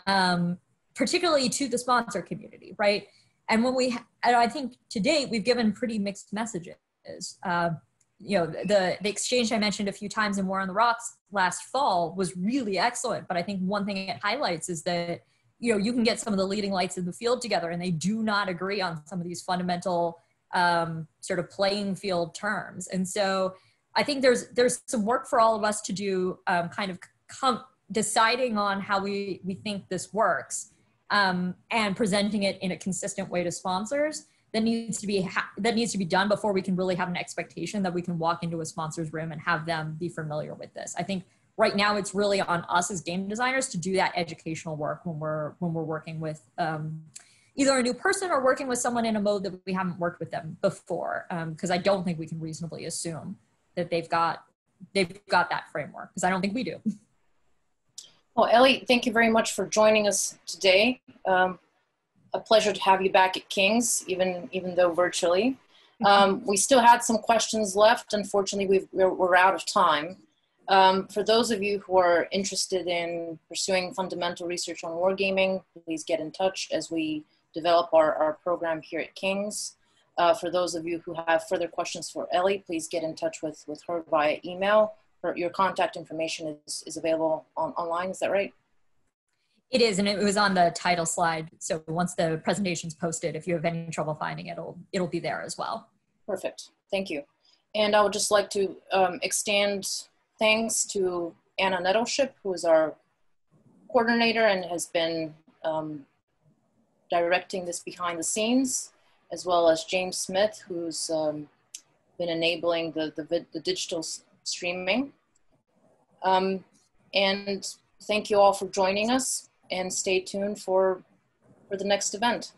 um, particularly to the sponsor community, right? And when we, and I think to date we've given pretty mixed messages. Uh, you know, the the exchange I mentioned a few times in War on the Rocks last fall was really excellent. But I think one thing it highlights is that you know you can get some of the leading lights in the field together and they do not agree on some of these fundamental um, sort of playing field terms. And so i think there's there's some work for all of us to do um, kind of com- deciding on how we we think this works um, and presenting it in a consistent way to sponsors. That needs to be ha- that needs to be done before we can really have an expectation that we can walk into a sponsor's room and have them be familiar with this. I think right now it's really on us as game designers to do that educational work when we're when we're working with um, either a new person or working with someone in a mode that we haven't worked with them before because um, i don't think we can reasonably assume that they've got they've got that framework because i don't think we do. Well ellie thank you very much for joining us today. Um, a pleasure to have you back at king's even even though virtually. Um, we still had some questions left. Unfortunately we've, we're, we're out of time um, for those of you who are interested in pursuing fundamental research on wargaming, please get in touch as we develop our, our program here at King's. Uh, for those of you who have further questions for Ellie, please get in touch with, with her via email. Her, your contact information is, is available on, online, is that right? It is, and it was on the title slide. So once the presentation's posted, if you have any trouble finding it, it'll, it'll be there as well. Perfect. Thank you. And I would just like to um, extend thanks to Anna Nettleship, who is our coordinator and has been um, directing this behind the scenes, as well as James Smith, who's um, been enabling the, the, the digital streaming. Um, and thank you all for joining us and stay tuned for, for the next event.